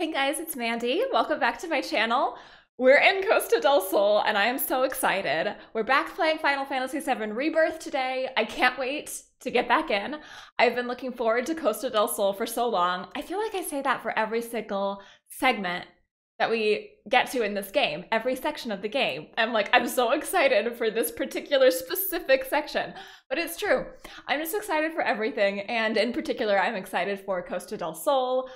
Hey guys, it's Mandy. Welcome back to my channel. We're in Costa del Sol and I am so excited. We're back playing Final Fantasy VII Rebirth today. I can't wait to get back in. I've been looking forward to Costa del Sol for so long. I feel like I say that for every single segment that we get to in this game, every section of the game. I'm like, I'm so excited for this particular specific section. But it's true. I'm just excited for everything. And in particular, I'm excited for Costa del Sol.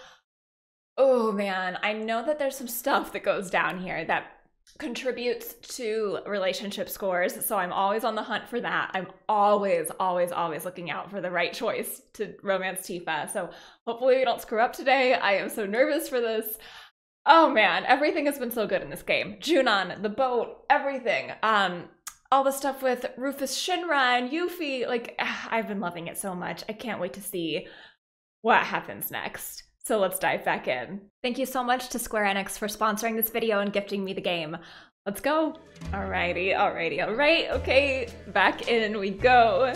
Oh man, I know that there's some stuff that goes down here that contributes to relationship scores. So I'm always on the hunt for that. I'm always, always, always looking out for the right choice to romance Tifa. So hopefully we don't screw up today. I am so nervous for this. Oh man, everything has been so good in this game. Junon, the boat, everything. Um, all the stuff with Rufus Shinra and Yuffie, like I've been loving it so much. I can't wait to see what happens next. So let's dive back in. Thank you so much to Square Enix for sponsoring this video and gifting me the game. Let's go. Alrighty, alrighty, alright. Okay, back in we go.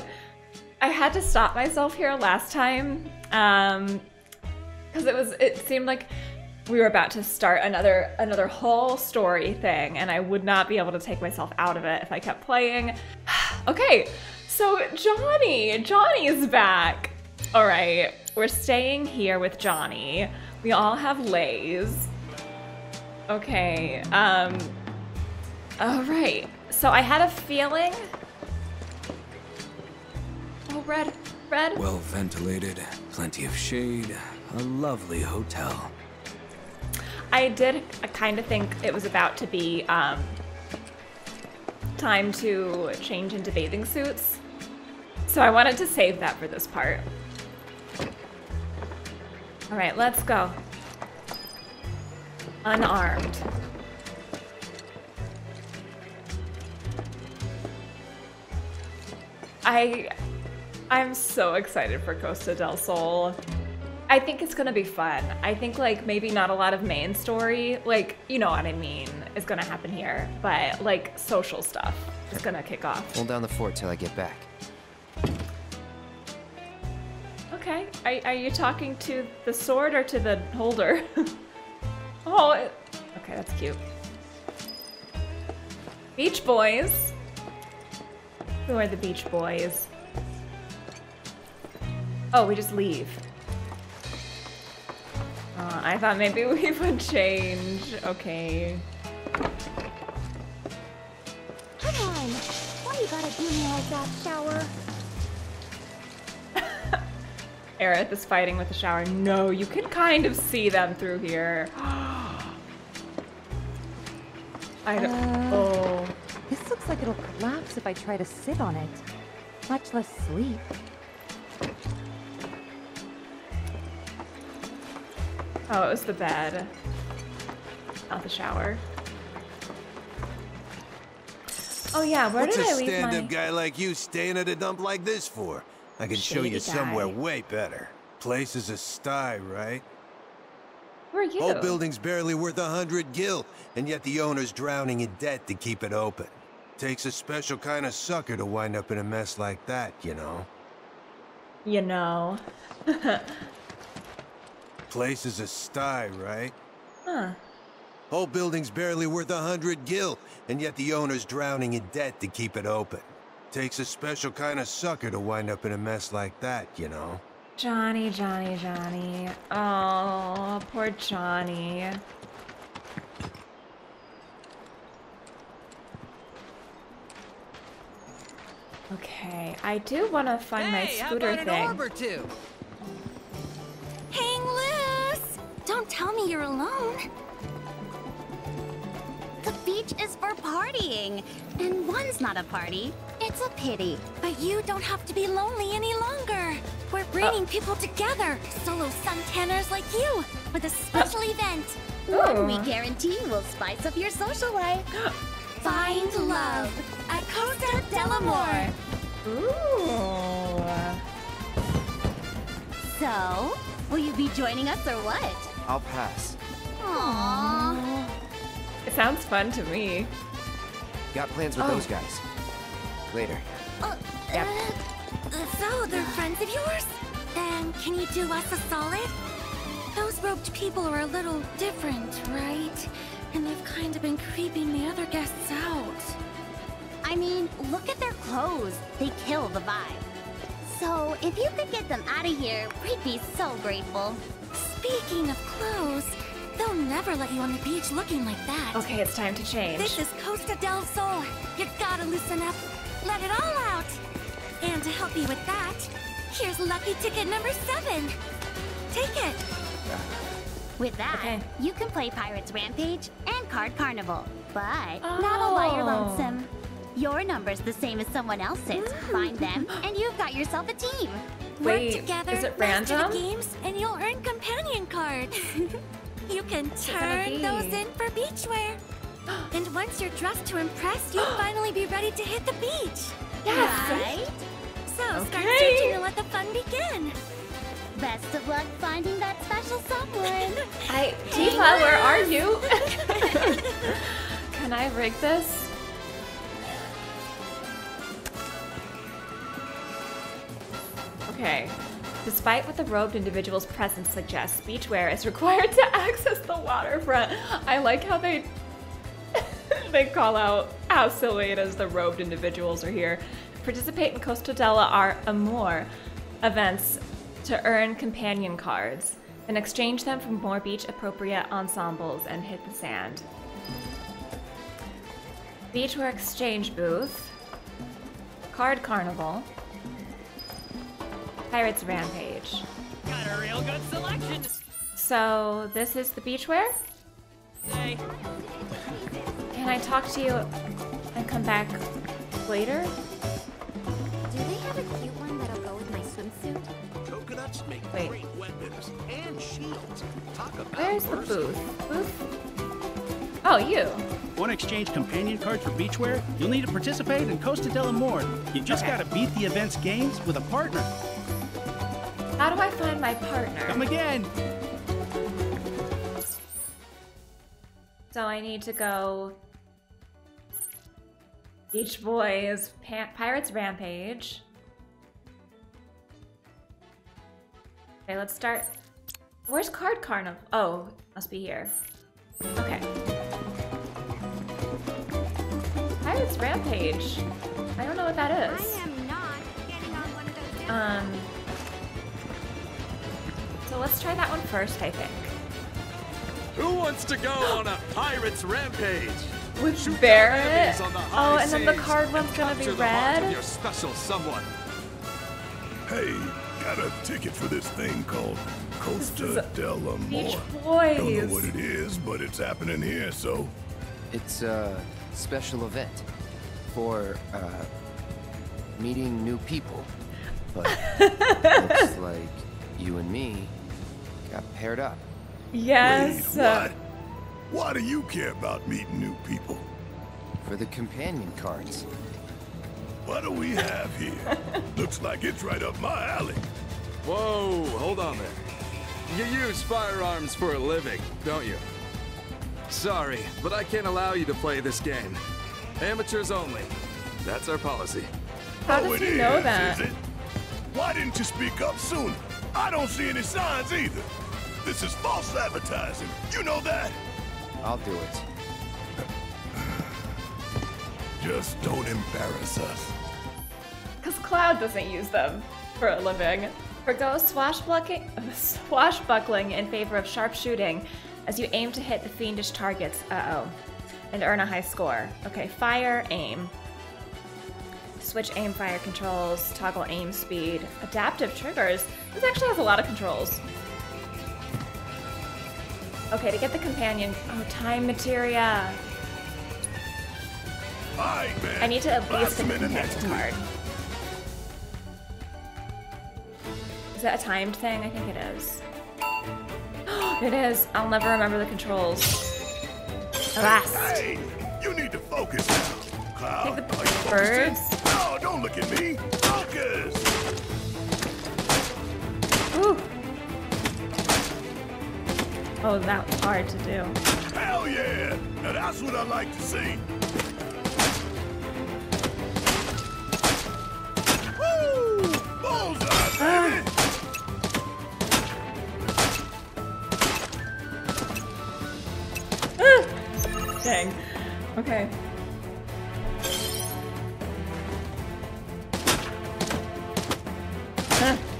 I had to stop myself here last time um, because it was it seemed like we were about to start another another whole story thing and I would not be able to take myself out of it if I kept playing. okay, so Johnny, Johnny is back. All right, we're staying here with Johnny. We all have lays. Okay, um, all right. So I had a feeling. Oh, red, red. Well ventilated, plenty of shade, a lovely hotel. I did kind of think it was about to be um, time to change into bathing suits. So I wanted to save that for this part. All right, let's go. Unarmed. I I'm so excited for Costa del Sol. I think it's gonna be fun. I think like maybe not a lot of main story, like you know what I mean, is gonna happen here, but like social stuff is gonna kick off. Hold down the fort till I get back. Okay. Are, are you talking to the sword or to the holder? oh, it, okay, that's cute. Beach Boys. Who are the Beach Boys? Oh, we just leave. Uh, I thought maybe we would change. Okay. Come on! Why you gotta do me like that, Shower? Aerith is fighting with the shower. No, you can kind of see them through here. I don't. Uh. oh. This looks like it'll collapse if I try to sit on it. Much less sleep. Oh, it was the bed. Not the shower. Oh yeah, where What's did a I leave my? What's a stand-up guy like you staying at a dump like this for? I can show Shady you somewhere way better. Place is a sty, right? Who are you? Whole building's barely worth a hundred gil, and yet the owner's drowning in debt to keep it open. Takes a special kind of sucker to wind up in a mess like that, you know? You know. Place is a sty, right? Huh. Whole building's barely worth a hundred gil, and yet the owner's drowning in debt to keep it open. Takes a special kind of sucker to wind up in a mess like that, you know? Johnny, Johnny, Johnny. Oh, poor Johnny. Okay, I do want to find my Hey, how scooter about an thing. orb or two? Hang loose! Don't tell me you're alone. The beach is for partying, and one's not a party. It's a pity. But you don't have to be lonely any longer. We're bringing uh. people together, solo suntanners like you, with a uh. special event. One we Ooh. guarantee will spice up your social life. Find love at Costa del Amor. Ooh. So, will you be joining us or what? I'll pass. Aww. It sounds fun to me. Got plans with Oh. those guys. Later. Uh, Yep. uh, so they're friends of yours? Then can you do us a solid? Those roped people are a little different, right? And they've kind of been creeping the other guests out. I mean, look at their clothes. They kill the vibe. So, if you could get them out of here, we'd be so grateful. Speaking of clothes, they'll never let you on the beach looking like that. Okay, it's time to change. This is Costa del Sol. You gotta loosen up. Let it all out. And to help you with that, here's lucky ticket number seven. Take it. With that, Okay. you can play Pirates Rampage and Card Carnival. But not all while you're Oh. lonesome. Your number's the same as someone else's. Find them, and you've got yourself a team. Wait, Work together, is it random? the games, and you'll earn companion cards. you can turn those in for beachwear. and once you're dressed to impress, you'll finally be ready to hit the beach. Yes. Right? So start Okay. searching and let the fun begin. Best of luck finding that special someone. I, Tifa, where are you? Can I rig this? Okay. Despite what the robed individual's presence suggests, beachwear is required to access the waterfront. I like how they they call out how silly it is the robed individuals are here. Participate in Costa della Ar- Amor events to earn companion cards and exchange them for more beach appropriate ensembles and hit the sand. Beachwear exchange booth, card carnival, pirates rampage. Got a real good selection So this is the beachwear. today. Can I talk to you and come back later? Do they have a cute one that'll go with my swimsuit? Coconuts make Wait. great weapons and shields. Talk about Where's the booth? Booth? Oh, you. Want to exchange companion cards for beachwear? You'll need to participate in Costa del Amor. You just Okay. gotta beat the event's games with a partner. My partner? Come again. So I need to go. Beach Boys, pa- Pirates Rampage. Okay, let's start. Where's Card Carnival? Oh, must be here. Okay. Pirates Rampage. I don't know what that is. am not getting on one of those. Um. So let's try that one first, I think. Who wants to go on a pirate's rampage? With Shoot down Barrett? the Oh, and then the card one's gonna be capture the heart of red? Your special someone. Hey, got a ticket for this thing called Costa del Beach Amor. Don't know what it is, but it's happening here, so It's a special event for uh, meeting new people. But looks like you and me got paired up. Yes. wait, uh, what? Why do you care about meeting new people? For the companion cards. What do we have here? Looks like it's right up my alley. Whoa, hold on there. You use firearms for a living, don't you? Sorry, but I can't allow you to play this game. Amateurs only. That's our policy. How oh, does it he know is, that? is it? Why didn't you speak up sooner? I don't see any signs either. This is false advertising. You know that? I'll do it. Just don't embarrass us. Because Cloud doesn't use them for a living. Forgo swashbuckling, swashbuckling in favor of sharpshooting as you aim to hit the fiendish targets. Uh oh. And earn a high score. Okay, fire, aim. Switch aim fire controls, toggle aim speed, adaptive triggers. This actually has a lot of controls. Okay, to get the companion. Oh, time materia. Man. I need to at least get the in the companion next card. Is that a timed thing? I think it is. it is. I'll never remember the controls. Alas. Hey, you need to focus now. Cloud, Take the birds. Oh, don't look at me. Focus. Ooh. Oh, that was hard to do. Hell yeah! Now that's what I like to see. Woo! Bullseye. Ah. Ah. Dang. Okay. Huh.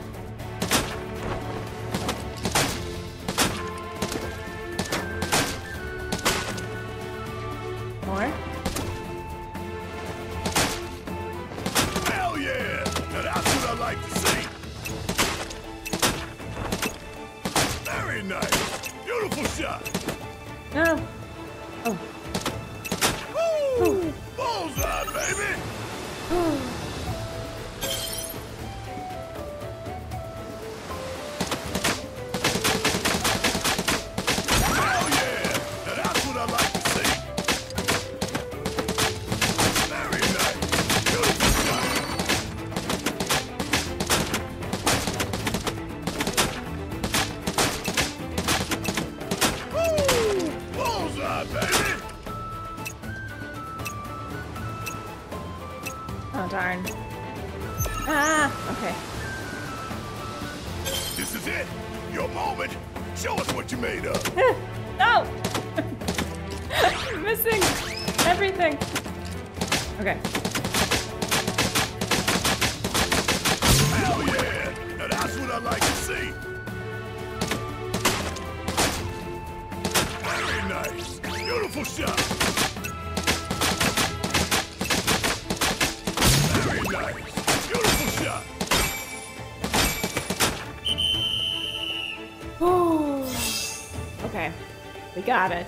Got it.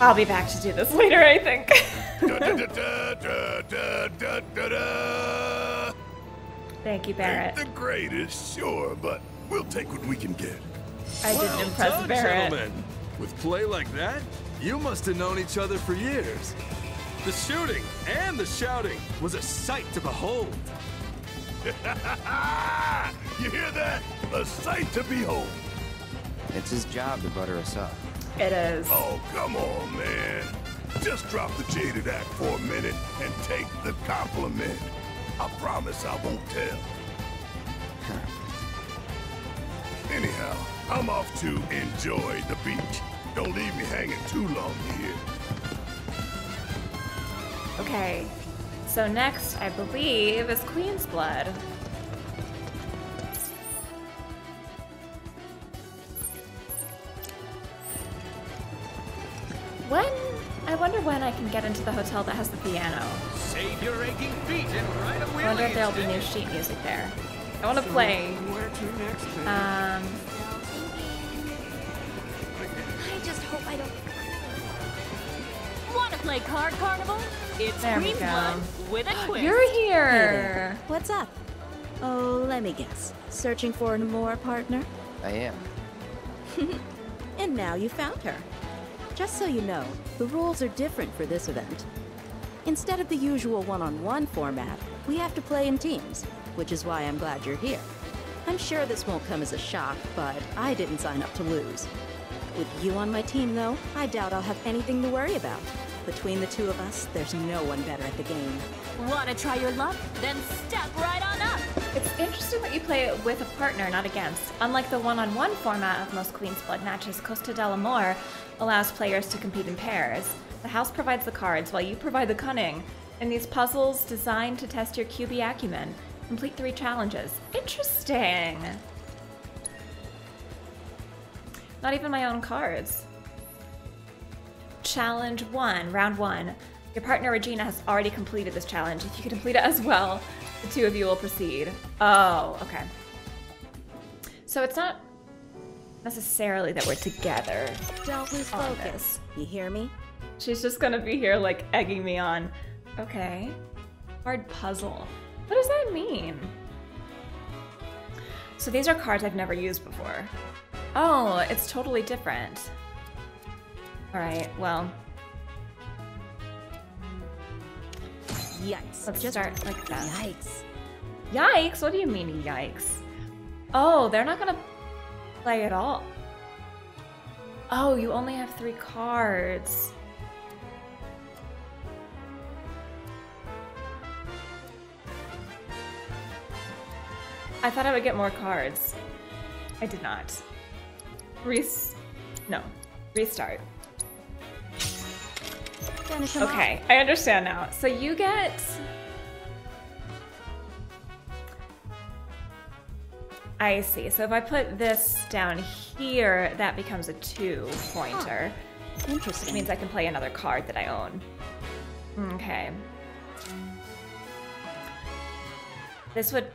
I'll be back to do this later, I think. Thank you, Barrett. Ain't the greatest, sure, but we'll take what we can get. I didn't well impress done, Barrett. gentlemen. With play like that, you must have known each other for years. The shooting and the shouting was a sight to behold. you hear that? A sight to behold. It's his job to butter us up. It is. Oh, come on, man. Just drop the jaded act for a minute and take the compliment. I promise I won't tell. Anyhow, I'm off to enjoy the beach. Don't leave me hanging too long here. Okay. So next, I believe, is Queen's Blood. Hotel that has the piano. Save your aching feet and ride a I wheelie wonder if there'll be new sheet music there. I want to play. Where to next? then? Um, I just hope I don't. Want to play Card Carnival? It's There we Queen's go. Blood with a twist. you're here. there. What's up? Oh, let me guess. Searching for an more partner? I am. And now you found her. Just so you know, the rules are different for this event. Instead of the usual one-on-one format, we have to play in teams, which is why I'm glad you're here. I'm sure this won't come as a shock, but I didn't sign up to lose. With you on my team, though, I doubt I'll have anything to worry about. Between the two of us, there's no one better at the game. Want to try your luck? Then step right on up. It's interesting that you play it with a partner, not against. Unlike the one-on-one format of most Queen's Blood matches, Costa del Amor allows players to compete in pairs. The house provides the cards, while you provide the cunning. In these puzzles designed to test your QB acumen, complete three challenges. Interesting. Not even my own cards. Challenge one, round one. Your partner Regina has already completed this challenge. If you can complete it as well, the two of you will proceed. Oh, okay. So it's not necessarily that we're together. Don't lose focus. You hear me? She's just gonna be here, like, egging me on. Okay. Hard puzzle. What does that mean? So these are cards I've never used before. Oh, it's totally different. Alright, well, Yikes. let's Just start like that. Yikes. Yikes? What do you mean, yikes? Oh, they're not gonna play at all. Oh, you only have three cards. I thought I would get more cards. I did not. Res. No. Restart. Okay, I understand now. So you get. I see. So if I put this down here, that becomes a two pointer. Interesting. Which means I can play another card that I own. Okay. This would.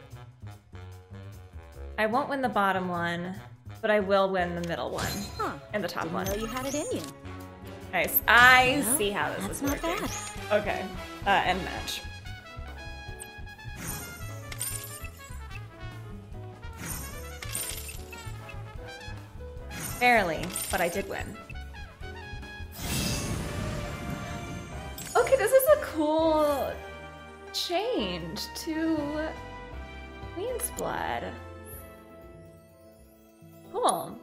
I won't win the bottom one, but I will win the middle one Huh. and the top Didn't one. know you had it in you. Nice. I Well, see how this that's is not working. bad. Okay. Uh, end match. Barely, but I did win. Okay, this is a cool change to Queen's Blood. Cool.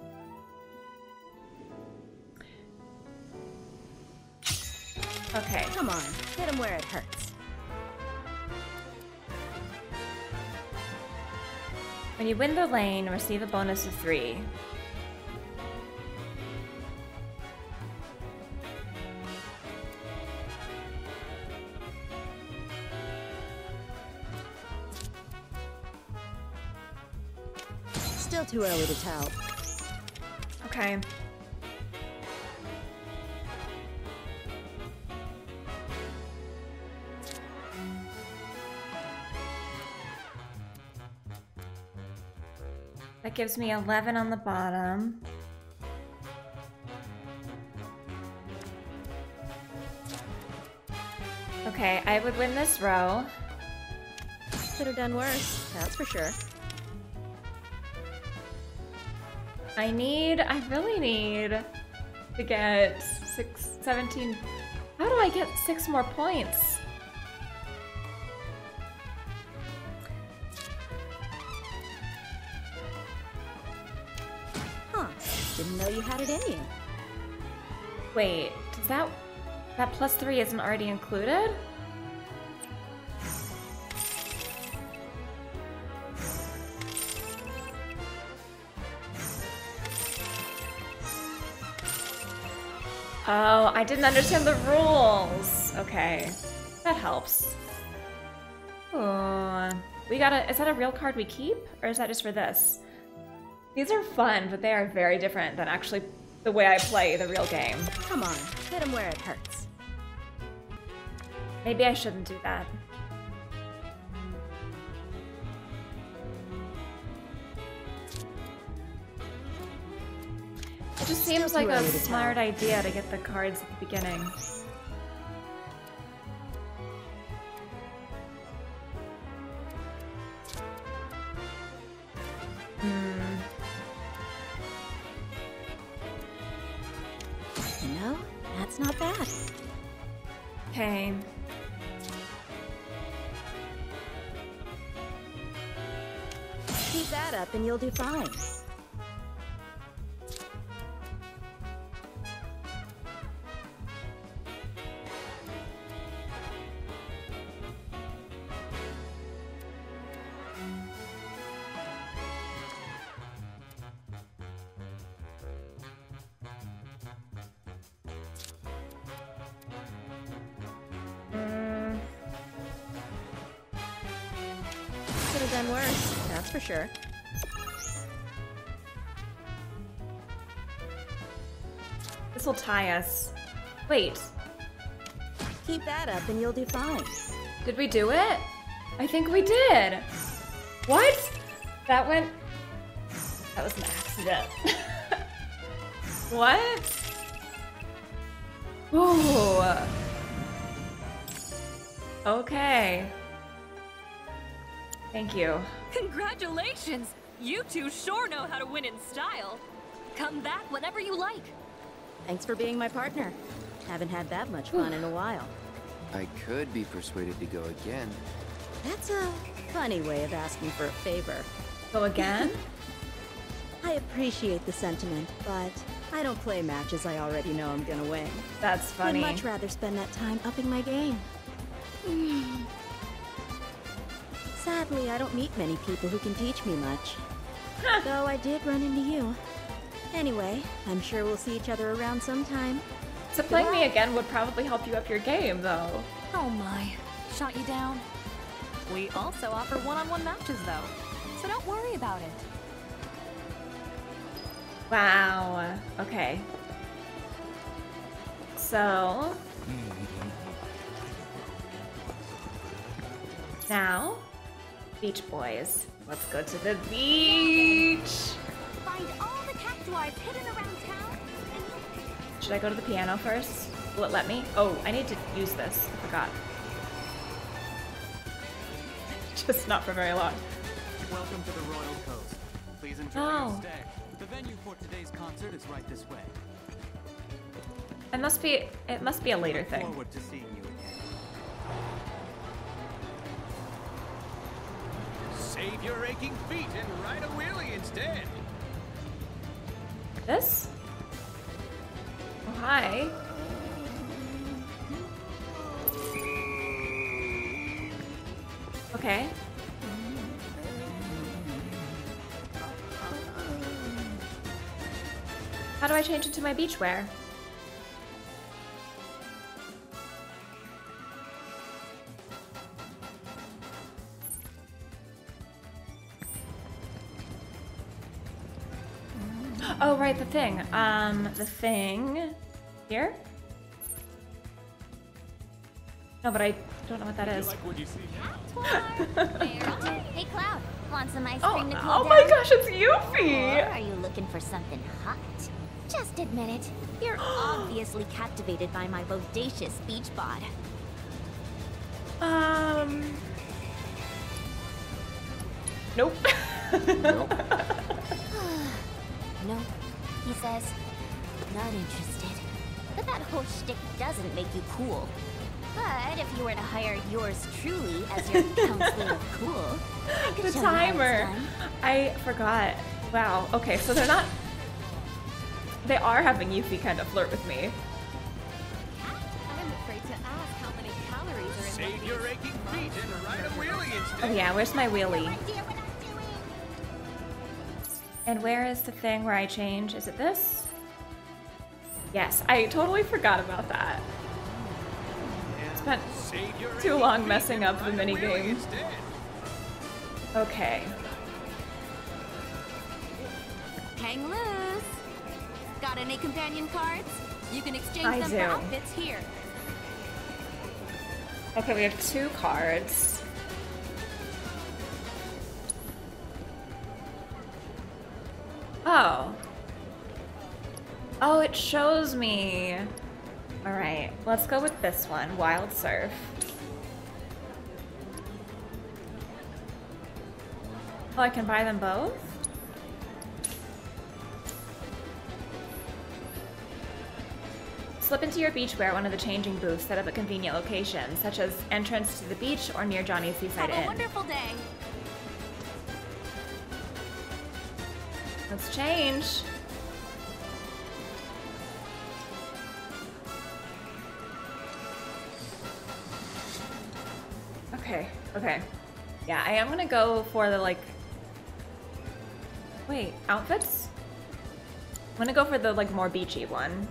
Okay. Come on, hit him where it hurts. When you win the lane, receive a bonus of three. Still too early to tell. Okay. That gives me 11 on the bottom. Okay, I would win this row. Could have done worse, that's for sure. I need, I really need to get six, 17. How do I get six more points? Huh. Didn't know you had it in you. Wait, does that, that plus three isn't already included? Oh, I didn't understand the rules. Okay, that helps. Oh, we gotta, is that a real card we keep? Or is that just for this? These are fun, but they are very different than actually the way I play the real game. Come on, hit him where it hurts. Maybe I shouldn't do that. It just seems like a early to tell. smart idea to get the cards at the beginning. Hmm. You know, that's not bad. Okay. Keep that up and you'll do fine. This will tie us. Wait, Keep that up and you'll do fine. did we do it? I think we did. What? That went. That was an accident. what? Ooh. Okay. Thank you. Congratulations! You two sure know how to win in style. Come back whenever you like. Thanks for being my partner. Haven't had that much fun in a while. I could be persuaded to go again. That's a funny way of asking for a favor. Go again? I appreciate the sentiment, but I don't play matches I already know I'm gonna win. That's funny. I'd much rather spend that time upping my game. Sadly, I don't meet many people who can teach me much. Though I did run into you. Anyway, I'm sure we'll see each other around sometime. So playing me again would probably help you up your game, though. Oh my. Shot you down? We also offer one-on-one matches, though. So don't worry about it. Wow. Okay. So now, Beach Boys. Let's go to the beach. Find all the cactuars hidden around town. Should I go to the piano first? Will it let me? Oh, I need to use this. I forgot. Just not for very long. Welcome to the Royal Coast. Please enjoy Oh. your stay. The venue for today's concert is right this way. It must be. It must be a later thing. Forward to seeing you again. Save your aching feet and ride a wheelie instead. This? Oh, hi. Okay. How do I change it to my beachwear? Thing. Um, the thing here? No, but I don't know what that is. hey, Cloud. Want some ice Oh, cream to cool oh down? my gosh, it's Yuffie! Or are you looking for something hot? Just admit it. You're obviously captivated by my bodacious beach bod. Um. Nope. no, says. Not interested. But that whole shtick doesn't make you cool. But if you were to hire yours truly as your counselor of cool, I could the show you how it's timer. done. I forgot. Wow. Okay, so they're not. They are having Yuffie kind of flirt with me. I'm afraid to ask how many calories are in Save your aching feet and ride a wheelie instead. Oh yeah, where's my wheelie? And where is the thing where I change? Is it this? Yes, I totally forgot about that. Spent too long messing up the minigame. Okay. Hang loose. Got any companion cards? You can exchange I them do. for outfits here. Okay, we have two cards. Oh. Oh, it shows me. All right, let's go with this one, Wild Surf. Oh, I can buy them both? Slip into your beachwear at one of the changing booths set up at convenient locations, such as entrance to the beach or near Johnny's Seaside Have a Inn. wonderful day. Let's change. Okay, okay. Yeah, I am gonna go for the like. Wait, outfits? I'm gonna go for the like more beachy one.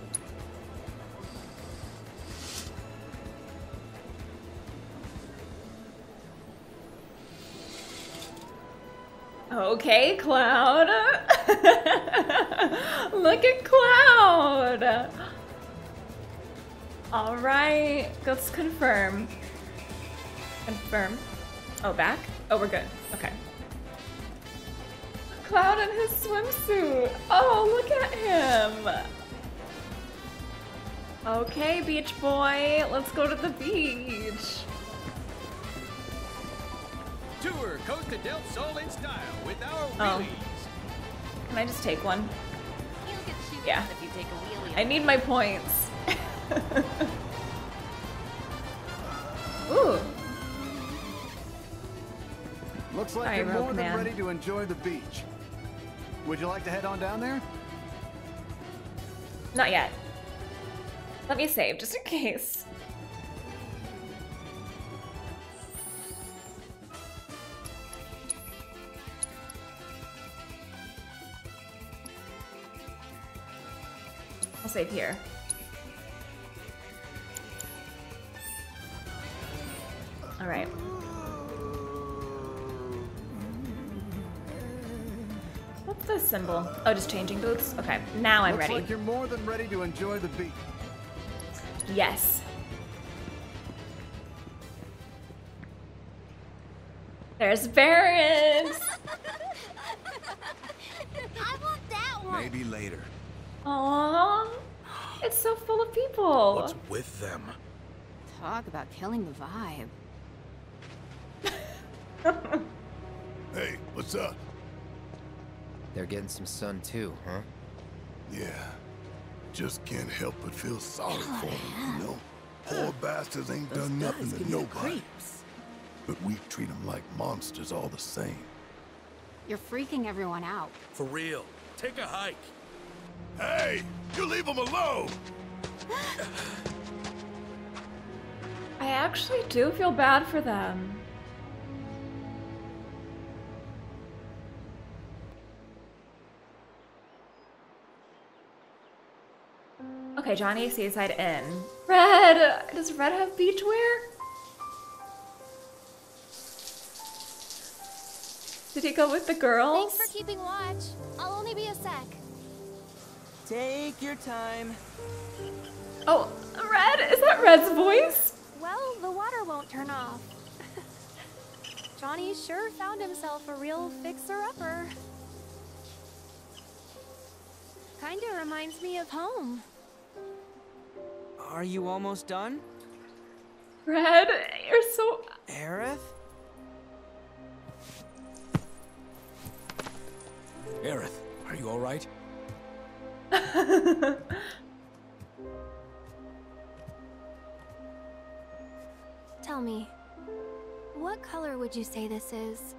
Okay, Cloud. Look at Cloud. All right, let's confirm. Confirm. Oh, back? Oh, we're good. Okay. Cloud in his swimsuit. Oh, look at him. Okay, beach boy, let's go to the beach. Tour Costa del Sol in style with our Oh. Can I just take one? You'll get shoes Yeah. if you take a wheelie. I need my points. Ooh. Looks like Sorry, you're more Rogue than Man. ready to enjoy the beach. Would you like to head on down there? Not yet. Let me save, just in case. save here. All right. What's the symbol? Oh, just changing boots. Okay, now I'm Looks ready. Like you're more than ready to enjoy the beat. Yes. There's Barrens! Maybe later. Aww. It's so full of people. What's with them? Talk about killing the vibe. Hey, what's up? They're getting some sun too, huh? Yeah. Just can't help but feel sorry for them, you know? Poor bastards ain't done nothing to nobody. But we treat them like monsters all the same. You're freaking everyone out. For real. Take a hike. Hey, you leave them alone! I actually do feel bad for them. Okay, Johnny Seaside Inn. Red! Does Red have beachwear? Did he go with the girls? Thanks for keeping watch. I'll only be a sec. Take your time. Oh, Red! Is that Red's voice? Well, the water won't turn off. Johnny sure found himself a real fixer-upper. Kinda reminds me of home. Are you almost done? Red, you're so. Aerith? Aerith, are you alright? Tell me, what color would you say this is?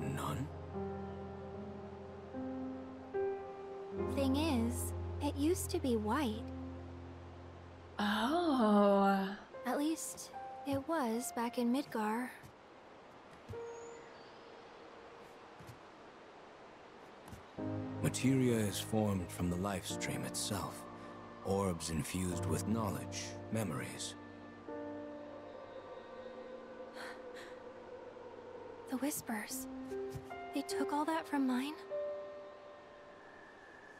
None? Thing is, it used to be white. Oh. At least, it was back in Midgar. Materia is formed from the life stream itself. Orbs infused with knowledge, memories. The Whispers. They took all that from mine?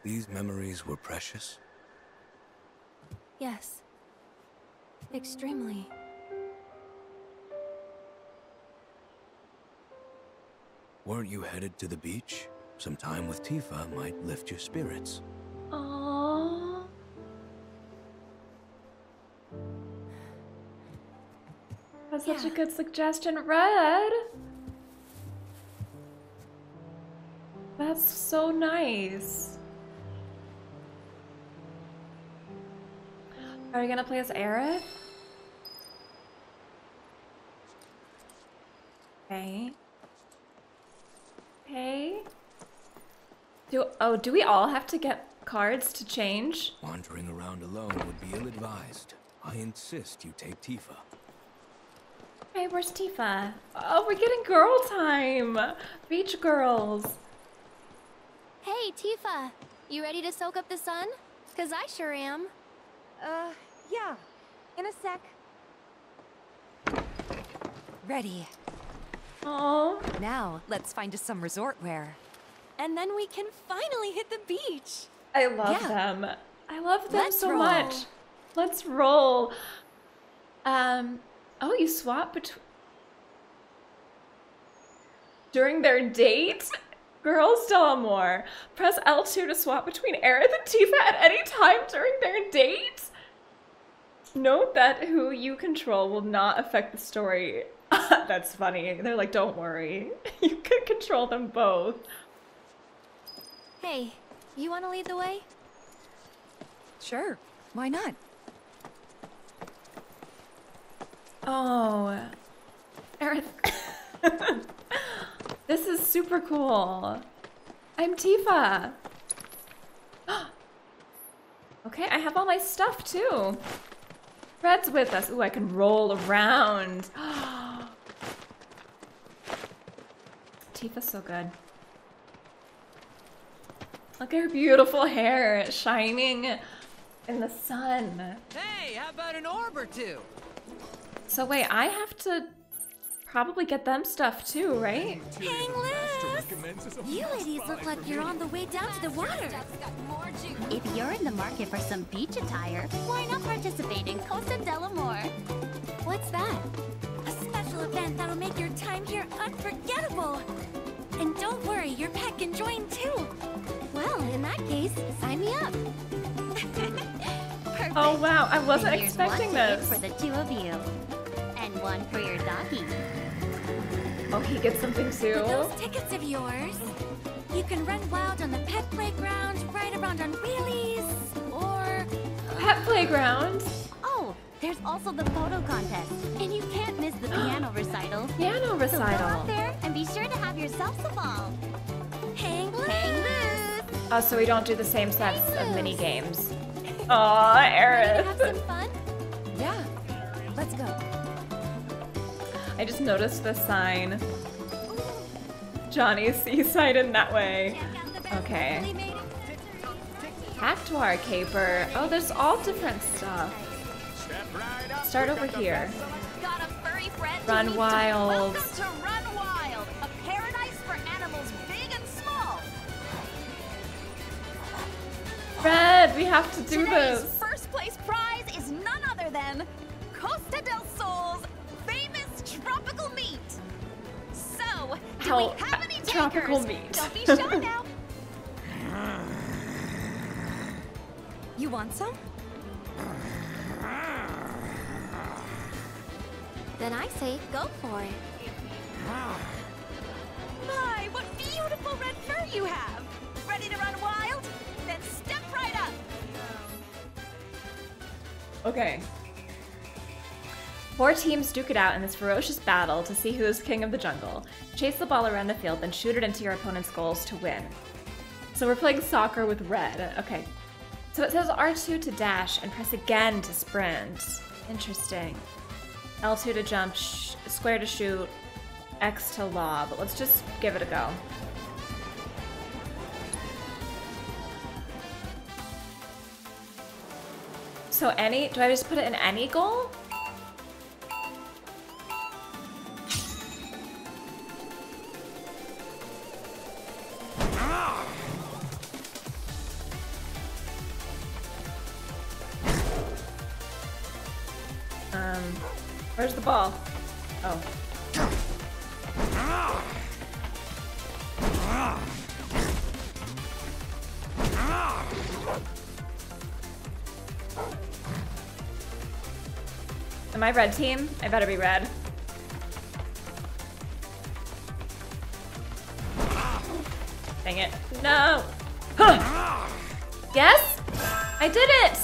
These memories were precious. Yes. Extremely. Weren't you headed to the beach? Some time with Tifa might lift your spirits. Aww. That's such a good suggestion, Red. That's so nice. Are we gonna play as Aerith? Okay. Okay. Do oh, do we all have to get cards to change? Wandering around alone would be ill-advised. I insist you take Tifa. Hey, where's Tifa? Oh, we're getting girl time. Beach girls. Hey, Tifa! You ready to soak up the sun? Cause I sure am. Uh, yeah. In a sec. Ready. Oh. Now, let's find us some resort wear. And then we can finally hit the beach. I love Yeah. them. I love them Let's so roll. much. Let's roll. Um. Oh, you swap between during their date. Girls Delamore, press L2 to swap between Aerith and Tifa at any time during their date. Note that who you control will not affect the story. That's funny. They're like, don't worry. You can control them both. Hey, you wanna lead the way? Sure. Why not? Oh, Aerith. this is super cool. I'm Tifa. okay, I have all my stuff too. Red's with us. Ooh, I can roll around. Tifa's so good. Look at her beautiful hair shining In the sun. Hey, how about an orb or two? So wait, I have to probably get them stuff too, right? Hang loose! You ladies look like you're on the way down to the water. If you're in the market for some beach attire, why not participate in Costa del Amor? What's that? A special event that'll make your time here unforgettable. And don't worry, your pet can join too. That case, sign me up. Oh wow, I wasn't one expecting this. for the two of you, and one for your doggy. Oh, he gets something too. those tickets of yours, you can run wild on the pet playground, ride around on wheelies, or... Uh, pet playground. Oh, there's also the photo contest, and you can't miss the piano recital. Piano recital. So go out there and be sure to have yourself a ball. Hang loose! Hang loose! Oh, so we don't do the same sets of mini games. Aw, Aerith. Have some fun? Yeah. Let's go. I just noticed the sign. Johnny's Seaside Inn that way. Okay. Cactuar Caper. Oh, there's all different stuff. Start over here. Run a Red, we have to do Today's this. first place prize is none other than Costa del Sol's famous tropical meat. So, do How- we have any takers? tropical meat. Don't be shy now. You want some? Then I say go for it. My, what beautiful red fur you have! Ready to run wild? Then step right up. Okay. Four teams duke it out in this ferocious battle to see who is king of the jungle. Chase the ball around the field, then shoot it into your opponent's goals to win. So we're playing soccer with red. Okay. So it says R2 to dash and press again to sprint. Interesting. L2 to jump, sh- square to shoot, X to lob. Let's just give it a go. So any, do I just put it in any goal? Um, where's the ball? Oh. Am I red team? I better be red. Dang it. No! Huh. Yes? I did it!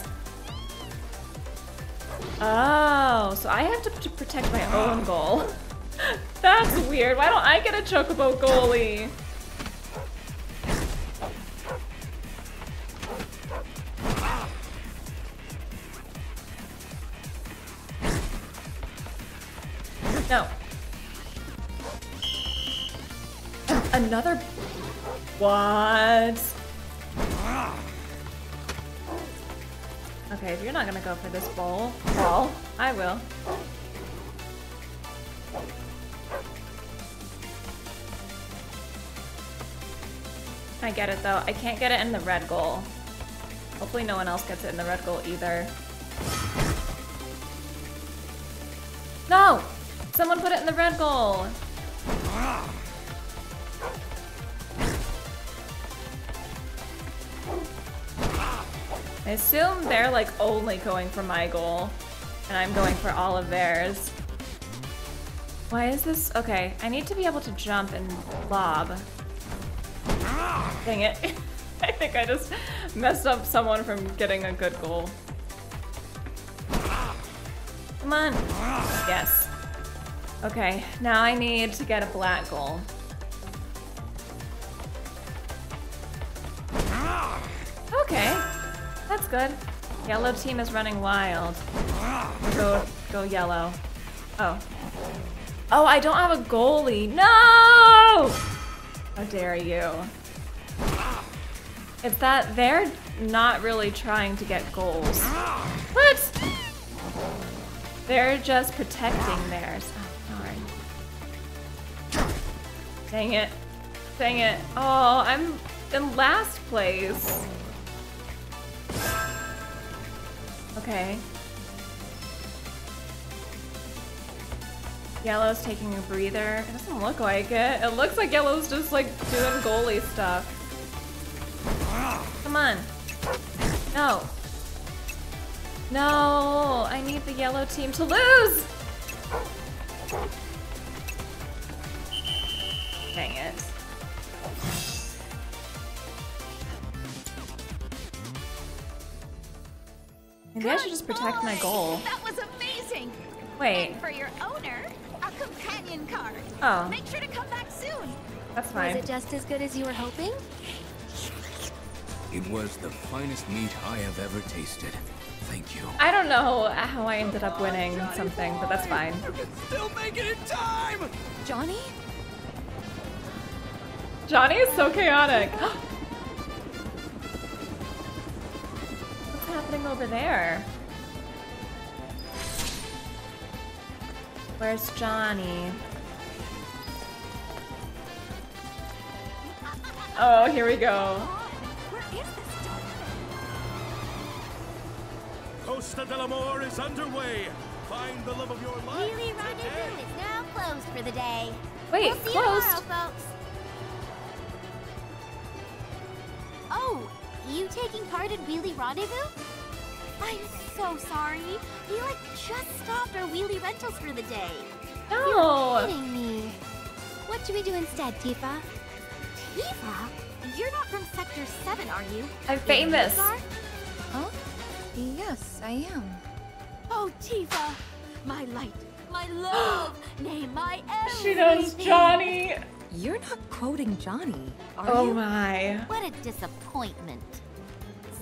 Oh, so I have to, to protect my own goal. That's weird. Why don't I get a chocobo goalie? No. Another. What? Okay, if you're not gonna go for this bowl, ball, I will. I get it though. I can't get it in the red goal. Hopefully no one else gets it in the red goal either. No! Someone put it in the red goal! I assume they're like only going for my goal, and I'm going for all of theirs. Why is this? Okay, I need to be able to jump and lob. Dang it. I think I just messed up someone from getting a good goal. Come on. Yes. Okay, now I need to get a black goal. Okay, that's good. Yellow team is running wild. Go, go yellow. Oh. Oh, I don't have a goalie. No! How dare you? is that they're not really trying to get goals. What? They're just protecting theirs. Dang it. Dang it. Oh, I'm in last place. Okay. Yellow's taking a breather. It doesn't look like it. It looks like Yellow's just like doing goalie stuff. Come on. No. No, I need the yellow team to lose. Dang it. Maybe I should just protect my goal. That was amazing. Wait. And for your owner, a companion card. Oh. Make sure to come back soon. That's fine. Was it just as good as you were hoping? It was the finest meat I have ever tasted. Thank you. I don't know how I ended up winning something, but that's fine. Still make it in time! Johnny? Johnny is so chaotic. What's happening over there? Where's Johnny? Oh, here we go. Costa del Amor is underway. Find the love of your life. Wheelie Rendezvous is now closed for the day. Wait, we'll see closed? you tomorrow, Oh, you taking part in Wheelie Rendezvous? I'm so sorry. We like just stopped our wheelie rentals for the day. No. You're kidding me. What should we do instead, Tifa? Tifa? You're not from Sector 7, are you? I'm famous. are? Huh? Yes, I am. Oh, Tifa, my light, my love, nay, my She knows. Johnny. You're not quoting Johnny, are Oh you? my. What a disappointment.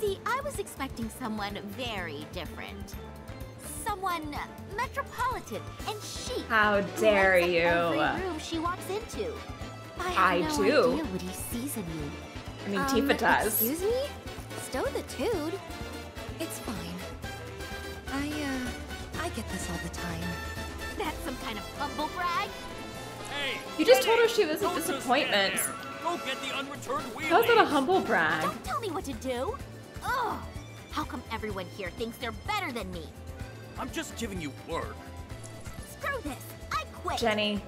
See, I was expecting someone very different. Someone uh, metropolitan and chic. How dare you. Every room she walks into. I have I no do. idea what he sees in you. I mean, Um, Tifa does. Excuse me? Stow the tood. It's fine. I, uh, I get this all the time. That's some kind of humble brag. Hey, You just told her she was a don't just stand disappointment. there. Go get the unreturned wheelies. How's that a humble brag? Don't tell me what to do. Ugh. How come everyone here thinks they're better than me? I'm just giving you work. Screw this. I quit. Jenny,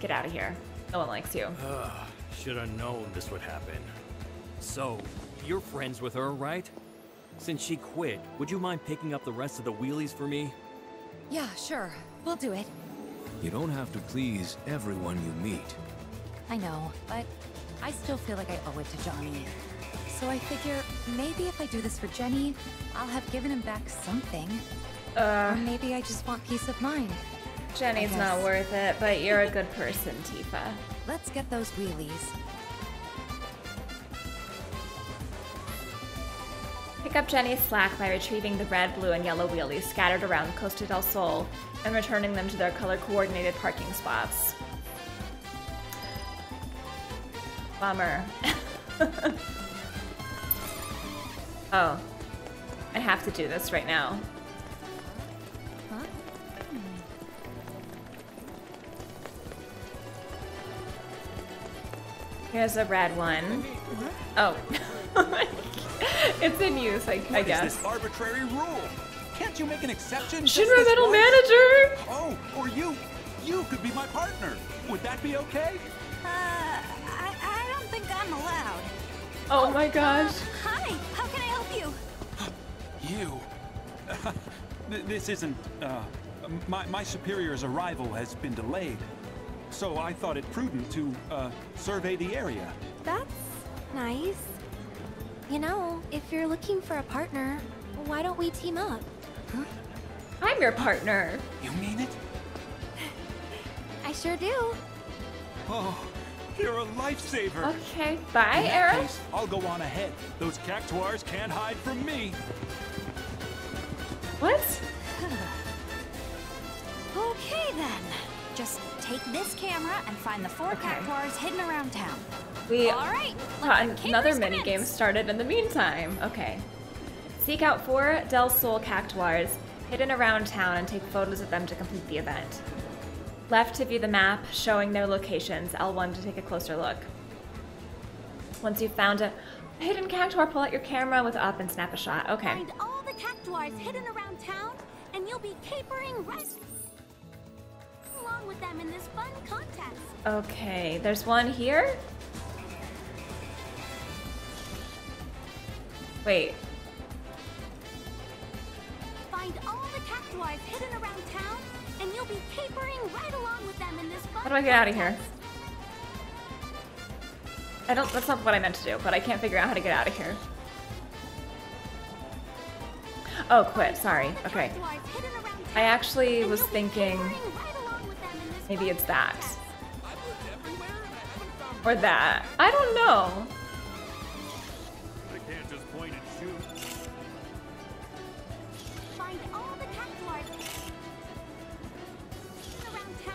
get out of here. No one likes you. Should have known this would happen. So, you're friends with her, right? Since she quit, would you mind picking up the rest of the wheelies for me? Yeah, sure. We'll do it. You don't have to please everyone you meet. I know, but I still feel like I owe it to Johnny. So I figure maybe if I do this for Jenny, I'll have given him back something. Uh, or maybe I just want peace of mind. Jenny's not worth it, but you're a good person, Tifa. Let's get those wheelies. Pick up Jenny's slack by retrieving the red, blue, and yellow wheelies scattered around Costa del Sol and returning them to their color-coordinated parking spots. Bummer. oh. I have to do this right now. Here's a red one. Oh. it's in use, I, I guess. this arbitrary rule? Can't you make an exception? just Shinra Metal once? Manager! Oh, or you. You could be my partner. Would that be okay? Uh, I, I don't think I'm allowed. Oh my gosh. Hi, how can I help you? You. Th- this isn't. Uh, my, my superior's arrival has been delayed. So I thought it prudent to uh, survey the area. That's nice. You know, if you're looking for a partner, why don't we team up? I'm your partner. You mean it? I sure do. Oh, you're a lifesaver. Okay, bye, In that Era. case, I'll go on ahead. Those cactuars can't hide from me. What? Okay then. Just take this camera and find the four cactuars hidden around town. We All right, got another mini game started in the meantime. Okay. Seek out four Del Sol cactuars hidden around town and take photos of them to complete the event. Left to view the map showing their locations, L1 to take a closer look. Once you've found a hidden cactuar, pull out your camera with up and snap a shot. Okay. Find all the cactuars hidden around town, and you'll be capering right along with them in this fun contest. Okay, there's one here. Wait, all hidden around town, and you'll be capering right along with them in this fun how do I get out of here? I don't, that's not what I meant to do, but I can't figure out how to get out of here. Oh, quit, sorry. Okay. I actually was thinking maybe it's that. Or that. I don't know.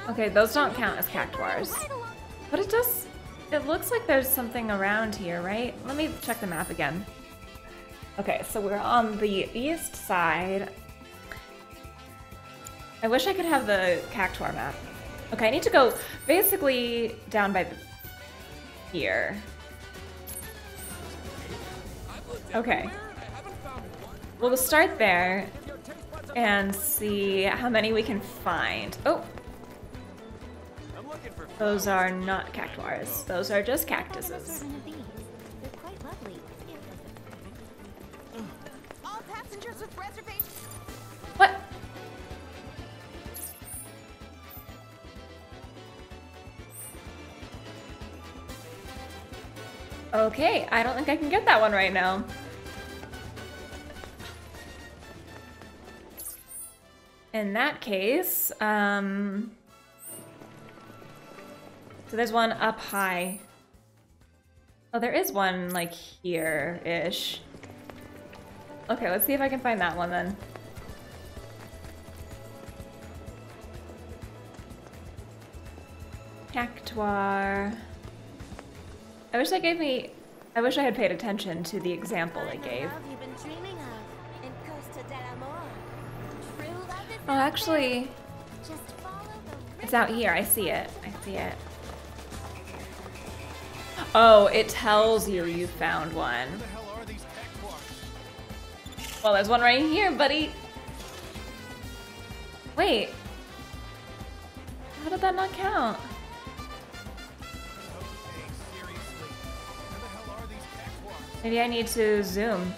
Okay, those don't count as cactuars. But it does... It looks like there's something around here, right? Let me check the map again. Okay, so we're on the east side. I wish I could have the cactuar map. Okay, I need to go basically down by the... here. Okay. Well, start there and see how many we can find. Oh, those are not cactuars. Those are just cactuses. What? Okay, I don't think I can get that one right now. In that case, um... So there's one up high. Oh, there is one, like, here-ish. Okay, let's see if I can find that one then. Cactuar. I wish they gave me... I wish I had paid attention to the example they gave. Love you've been dreaming of in Costa del Amor. True love is Oh, actually, just follow the it's out here. I see it. I see it. Oh, it tells you you found one. Well, there's one right here, buddy. Wait. How did that not count? Maybe I need to zoom.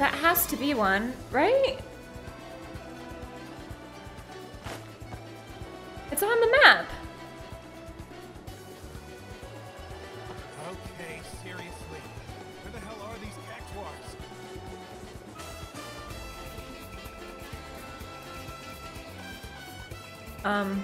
That has to be one, right? It's on the map. Okay, seriously. Where the hell are these cactuars? Um.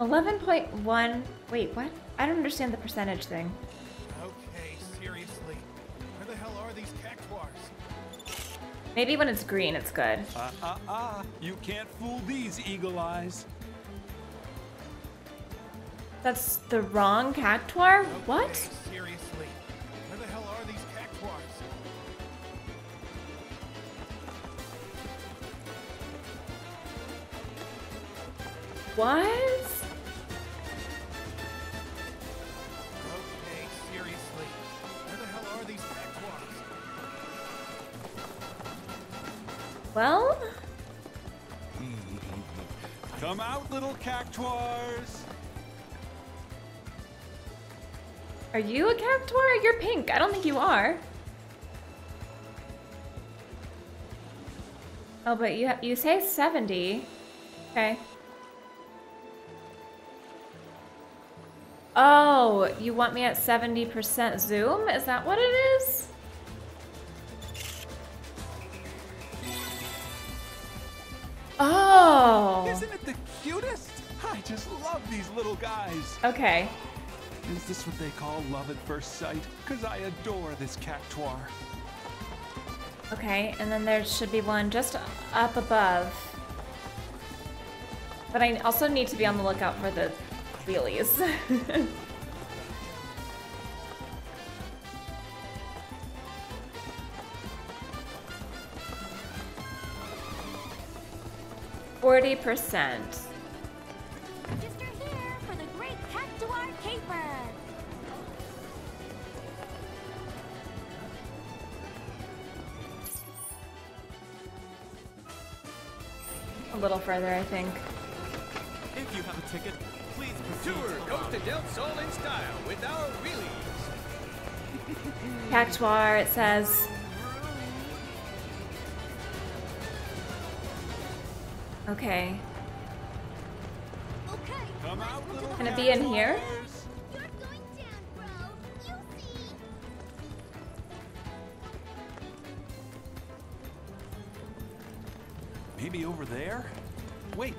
11.1... Wait, what? I don't understand the percentage thing. Okay, seriously. Where the hell are these cactuars? Maybe when it's green, it's good. Ah, uh, ah, uh, ah. Uh. You can't fool these eagle eyes. That's the wrong cactuar? Okay, what? seriously. Where the hell are these cactuars? What? Well, Come out, little cactuars. are you a cactuar? You're pink. I don't think you are. Oh, but you you say 70. Okay. Oh, you want me at 70% zoom? Is that what it is? Oh. Isn't it the cutest? I just love these little guys. Okay. Is this what they call love at first sight? Because I adore this cactuar. Okay, and then there should be one just up above. But I also need to be on the lookout for the wheelies. 40%. A little further, I think. If you have a ticket, please proceed. To Del Sol in style with our. Cactuar, it says, Okay. Can it be in here? Maybe over there? Wait,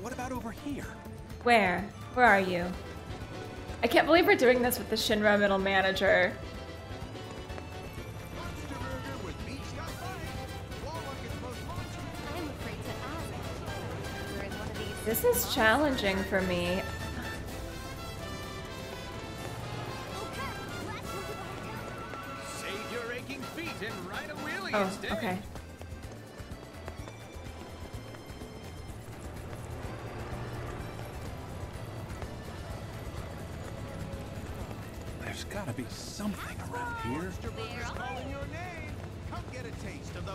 what about over here? Where? Where are you? I can't believe we're doing this with the Shinra middle manager. This is challenging for me. Save your aching feet and ride a wheelie Oh, instead. okay. There's gotta be something around here.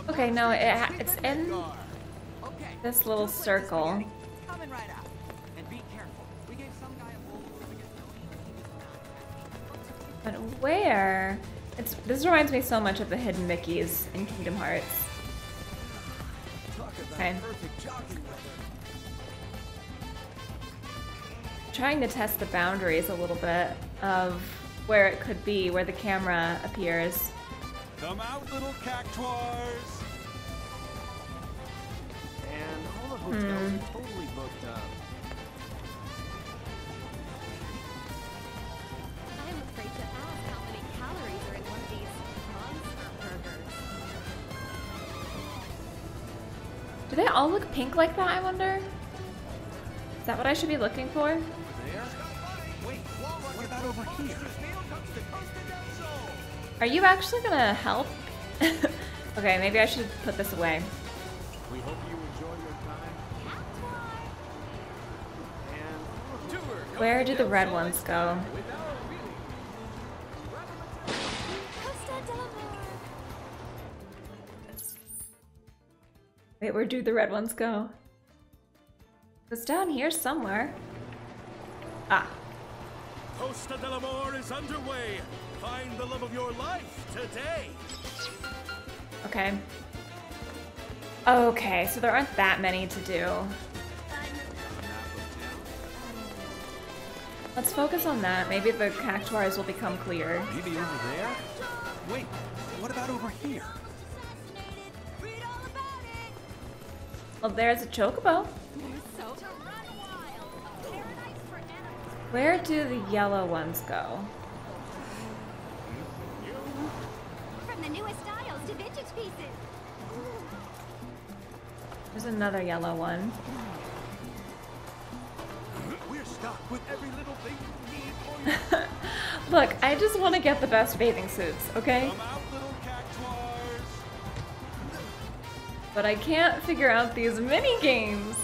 Okay, no, it it's in this little circle. Coming right up. And be careful. We gave some guy a bowl But where? It's this reminds me so much of the hidden Mickeys in Kingdom Hearts. Okay. Trying to test the boundaries a little bit of where it could be, where the camera appears. Come out, little cactuars! Are totally booked up. Do they all look pink like that, I wonder? Is that what I should be looking for? Are you actually gonna help? okay, maybe I should put this away. Where do the red ones go? with our wheelies. Costa del Amor. Wait, where do the red ones go? It's down here somewhere. Ah, Costa del Amor is underway. Find the love of your life today. okay. Okay, so there aren't that many to do. Let's focus on that. Maybe the cactuars will become clear. Maybe over there? Wait, what about over here? Well, there's a chocobo. So to run wild, a paradise for animals. Where do the yellow ones go? From the newest styles to vintage pieces. There's another yellow one. Look, I just want to get the best bathing suits, okay? Come out, little cactuars! But I can't figure out these mini games.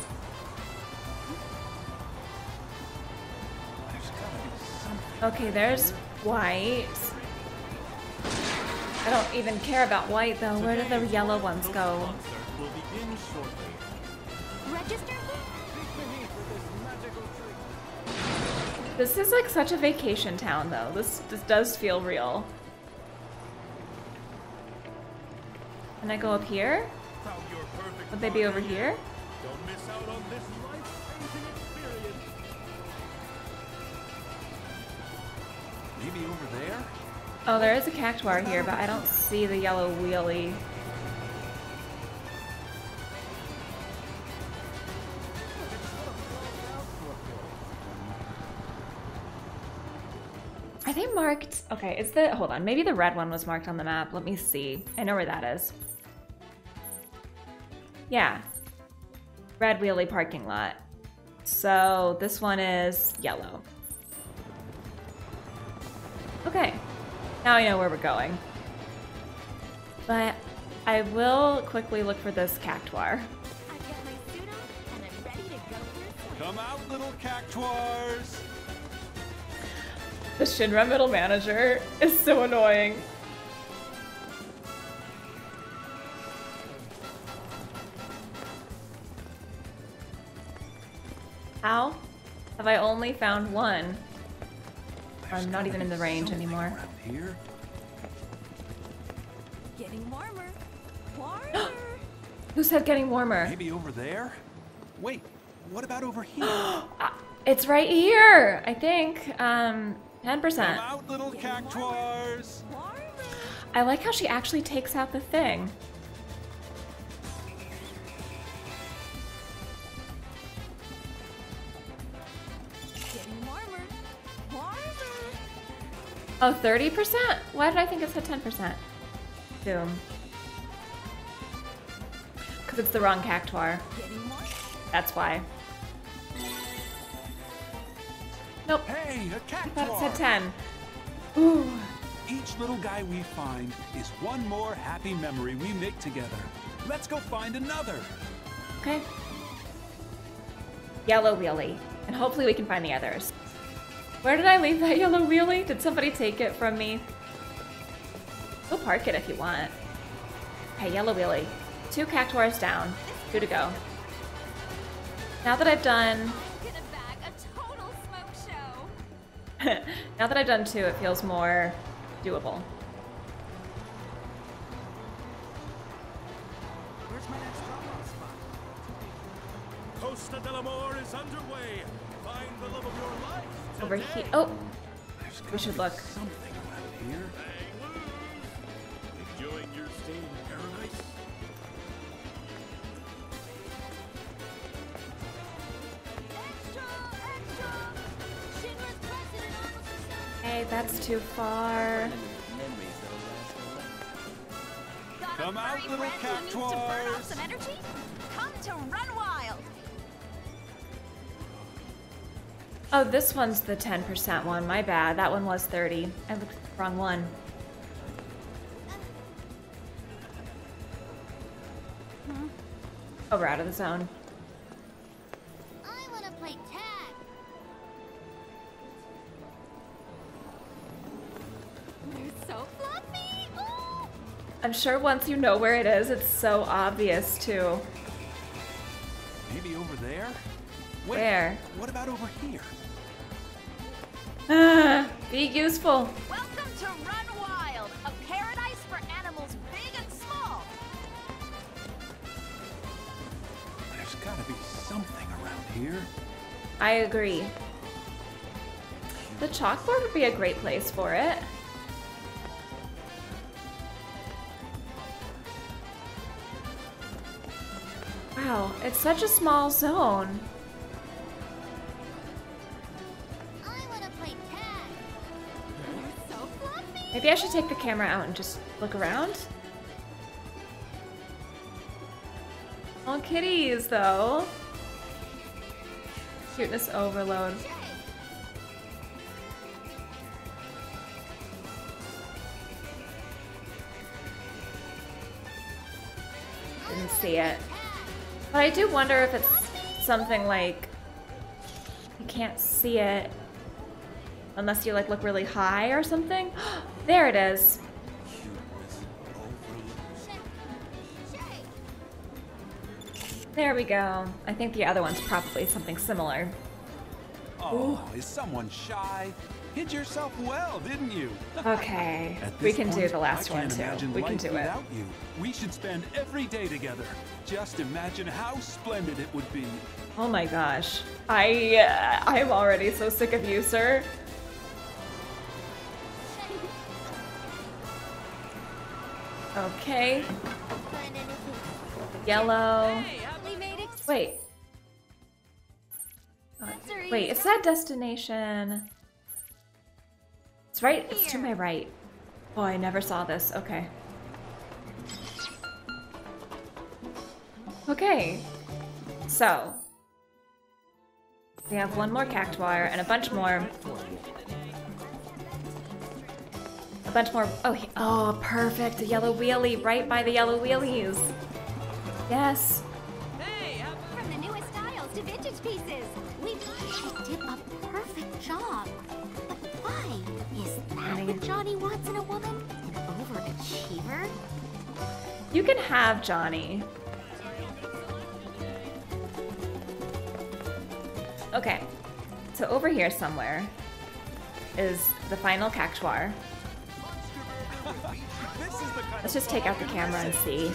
There's gotta be something. Okay, there's white. I don't even care about white though. Where do the yellow ones go? concert will begin shortly. Register This is like such a vacation town though. This this does feel real. Can I go up here? Found your perfect Would they be over here? Don't miss out on this. Maybe over there? Oh, there is a cactuar here, but I don't see the yellow wheelie. Are they marked? Okay, is the hold on? Maybe the red one was marked on the map. Let me see. I know where that is. Yeah, red wheelie parking lot. So this one is yellow. Okay, now I know where we're going. But I will quickly look for this cactuar. Come out, little cactuars! The Shinra middle manager is so annoying. How have I only found one? I'm not even in the range anymore. Here? Getting warmer. Warmer. Who said getting warmer? Maybe over there? Wait, what about over here? It's right here, I think. Um, 10%. Out, little cactuars! I like how she actually takes out the thing. Getting warmer. Warmer. Oh, 30%? Why did I think it said 10%? Boom. Because it's the wrong cactuar. That's why. Nope. Hey, a I cactuar! thought it said 10. Ooh. Each little guy we find is one more happy memory we make together. Let's go find another. Okay. Yellow wheelie. And hopefully we can find the others. Where did I leave that yellow wheelie? Did somebody take it from me? Go park it if you want. Okay, yellow wheelie. Two cactuars down. Two to go. Now that I've done... now that I've done two, it feels more doable. Where's my next spot? Costa is underway. Find the love of your life. Over here. Oh! We should look. Something around here. Hey, that's too far. Come out, little Needs to burn off some energy? Come to Run Wild. Oh, this one's the 10% one. My bad. That one was 30. I looked at the wrong one. Hmm. Oh, we're out of the zone. I'm sure once you know where it is, it's so obvious too. Maybe over there? Wait, Where? What about over here? Be useful. Welcome to Run Wild, a paradise for animals big and small. There's gotta be something around here. I agree. The chalkboard would be a great place for it. Wow, it's such a small zone. I wanna play tag. So. Maybe I should take the camera out and just look around. All kitties, though. Cuteness overload. Didn't see it. But I do wonder if it's something like you can't see it unless you like look really high or something. there it is. There we go. I think the other one's probably something similar. Oh, is someone shy? Hid yourself well, didn't you? Okay, we this can do the last one too. We can do it. without you. We should spend every day together. Just imagine how splendid it would be. Oh my gosh. I uh, I'm already so sick of you, sir. Okay. Yellow. We made it. Wait. Uh, Wait, it that destination. It's right, it's to my right. Oh, I never saw this. Okay. Okay. So. We have one more cactuar and a bunch more. A bunch more. Oh, he- oh, perfect. The yellow wheelie right by the yellow wheelies. Yes. From the newest styles to vintage pieces, we she did a perfect job. But why? Is that what Johnny wants in a woman? An overachiever? You can have Johnny. Okay. So over here somewhere is the final cactuar. Let's just take out the camera and see.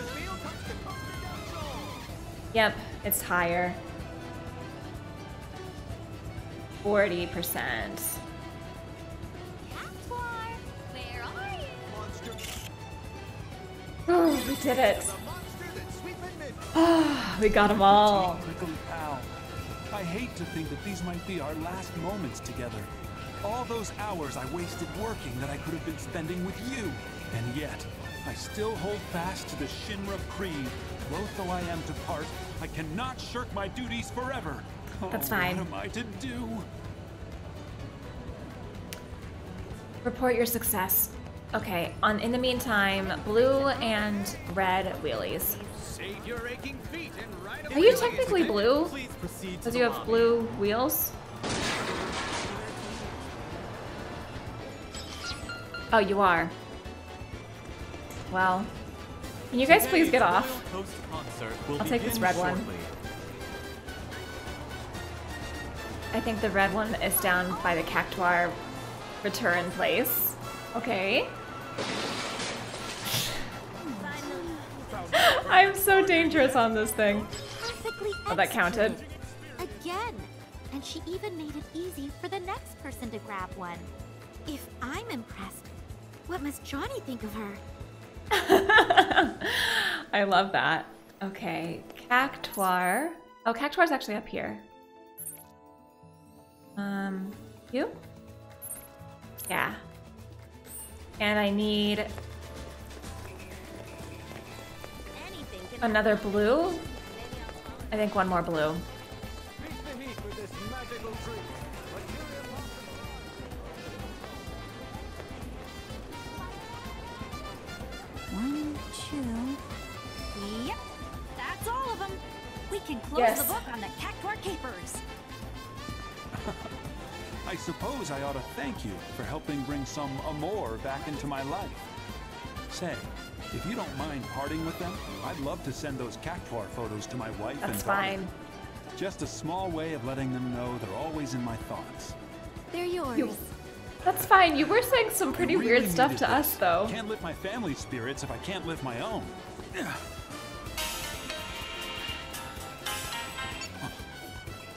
Yep, it's higher. 40%. Where are you? Oh, we did it. Oh, we got them all. I hate to think that these might be our last moments together. All those hours I wasted working that I could have been spending with you. And yet, I still hold fast to the Shinra Creed. Loath though I am to part, I cannot shirk my duties forever. That's fine. What am I to do? Report your success. Okay, on in the meantime, blue and red wheelies. Save your aching feet and ride Are you technically blue? Because you have blue wheels? Oh, you are. Well, can you guys please get off? I'll take this red one. I think the red one is down by the cactuar return place. Okay. I'm so dangerous on this thing. Oh, that counted. Again. And she even made it easy for the next person to grab one. If I'm impressed, what must Johnny think of her? I love that. Okay, cactuar. Oh, cactuar's actually up here. Um, you? Yeah. And I need another blue. I think one more blue. One, two. Yep, that's all of them. We can close Yes. the book on the Cactuar Capers. I suppose I ought to thank you for helping bring some amour back into my life. Say, if you don't mind parting with them, I'd love to send those cactuar photos to my wife and That's daughter. fine. Just a small way of letting them know they're always in my thoughts. They're yours. You- That's fine. You were saying some pretty really weird stuff needed to us, though. Can't lift my family's spirits if I can't lift my own. Yeah.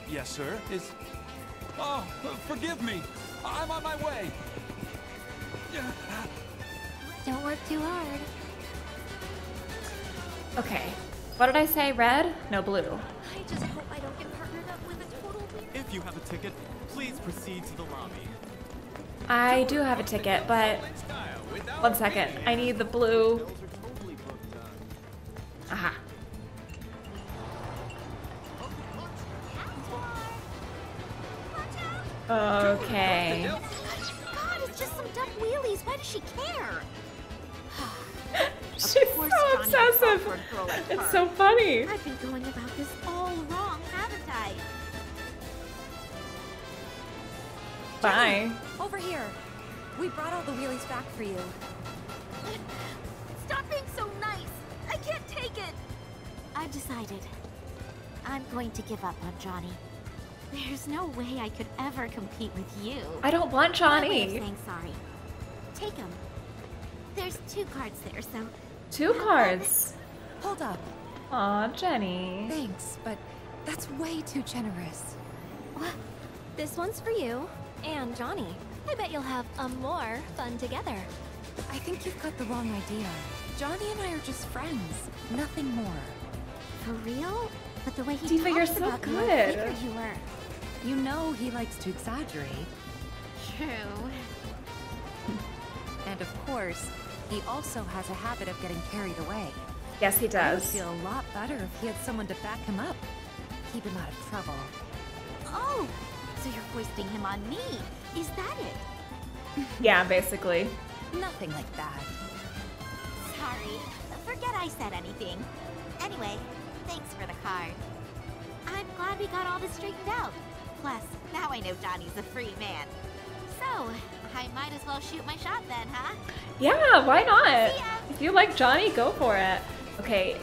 Yes, sir. Is. Oh, forgive me. I'm on my way. Don't work too hard. Okay. What did I say? Red? No, blue. I just hope I don't get partnered up with a total weird. If you have a ticket, please proceed to the lobby. I do have a ticket, but one second. I need the blue. Aha. Okay. God, it's just some dumb wheelies. Why does she care? She's so Johnny's obsessive. like It's her. so funny. I've been going about this all wrong, haven't I? Bye. Over here. We brought all the wheelies back for you. Stop being so nice. I can't take it. I've decided. I'm going to give up on Johnny. There's no way I could ever compete with you. I don't want My way of Johnny. saying sorry. Take him. There's two cards there, so Two cards. Hold up. Aw, Jenny. Thanks, but that's way too generous. this one's for you and Johnny. I bet you'll have a more fun together. I think you've got the wrong idea. Johnny and I are just friends, nothing more. For real? But the way he Tifa, you're so about you, I good. figured you were. You know he likes to exaggerate. True. And of course, he also has a habit of getting carried away. Yes, he does. I would feel a lot better if he had someone to back him up. Keep him out of trouble. Oh, so you're foisting him on me. Is that it? Yeah, basically. Nothing like that. Sorry. Forget I said anything. Anyway, thanks for the card. I'm glad we got all this straightened out. Plus, now I know Johnny's a free man. So, I might as well shoot my shot then, huh? Yeah, why not? If you like Johnny, go for it. Okay,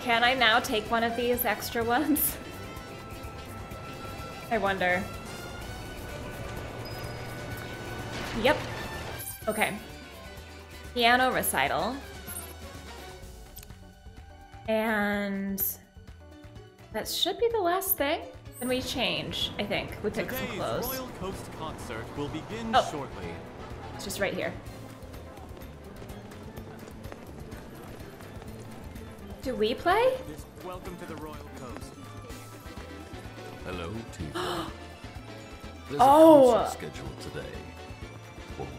can I now take one of these extra ones? I wonder. Yep. Okay. Piano recital. And that should be the last thing. Then we change, I think. We pick some Today's clothes. Royal Coast concert will begin Oh. shortly. It's just right here. Do we play? Welcome to the Royal Coast. Hello, Tifa. There's Oh. a concert scheduled today.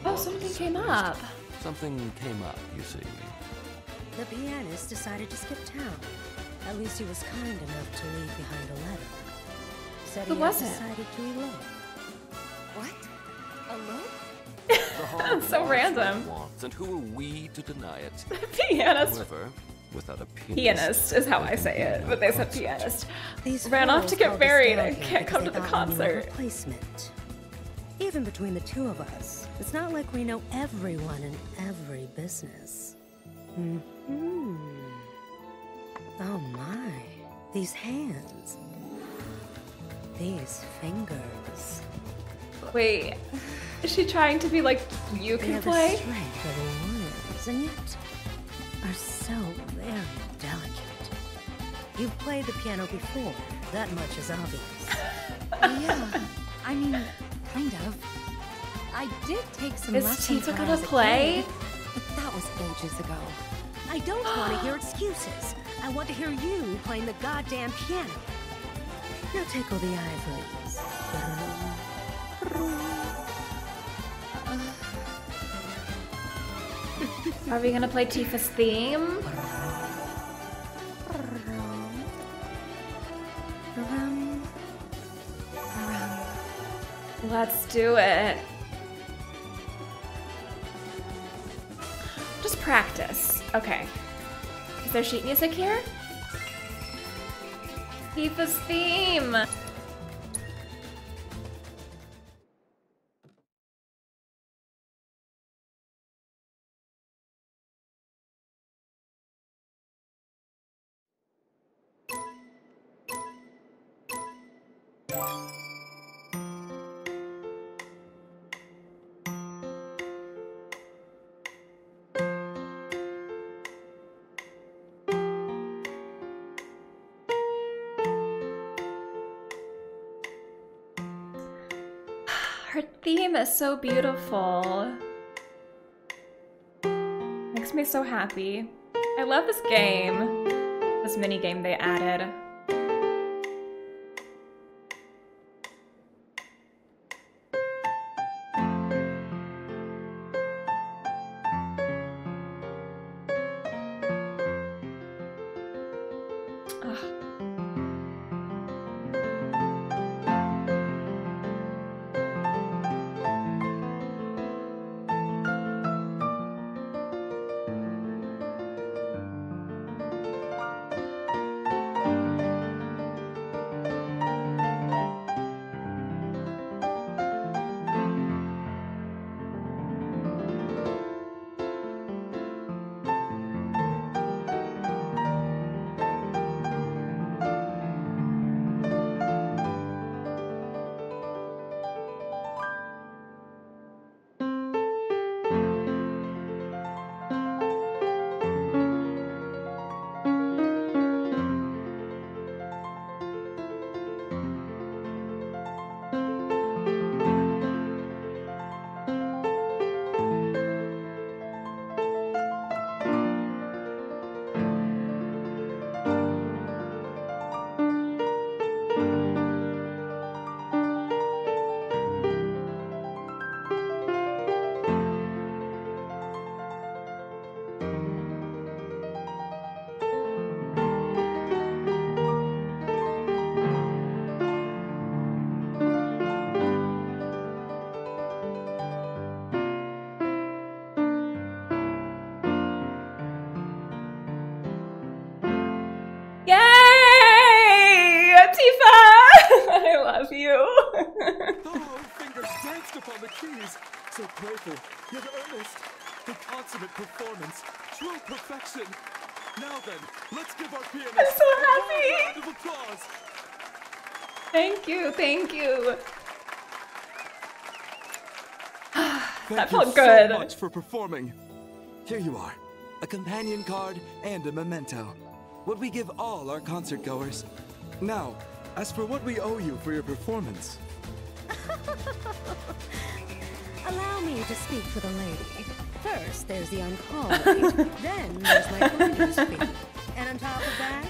Oh, something came up. Something came up, you see. The pianist decided to skip town. At least he was kind enough to leave behind a letter. Said Who he was had it? decided to elope. What? Elope? That's so wants what it random. Wants, and who are we to deny it? Pianist. However, without a pianist, Pianist is how I say it, but they said pianist. These Ran off to get married down and can't because come to the thought we knew a concert. replacement. Even between the two of us, it's not like we know everyone in every business. Hmm Oh my, these hands. These fingers. Wait, is she trying to be like you They can have the play? strength of and yet are so very delicate. You've played the piano before. That much is obvious. yeah, I mean, kind of. I did take some Is Tifa gonna play? But that was ages ago. I don't want to hear excuses. I want to hear you playing the goddamn piano. Now tickle the ivories. Are we gonna play Tifa's theme? Let's do it. Just practice. Okay. Is there sheet music here? Tifa's theme. Her theme is so beautiful. Makes me so happy. I love this game. This mini game they added. The keys. So playful, yet earnest. The consummate performance. True perfection. Now then, let's give our pianist I'm so a round of applause. Thank you, thank you. Thank that you felt good. so much for performing. Here you are, a companion card and a memento. What we give all our concert goers. Now, as for what we owe you for your performance. Allow me to speak for the lady. First, there's the on-call then there's my finder's fee. And on top of that...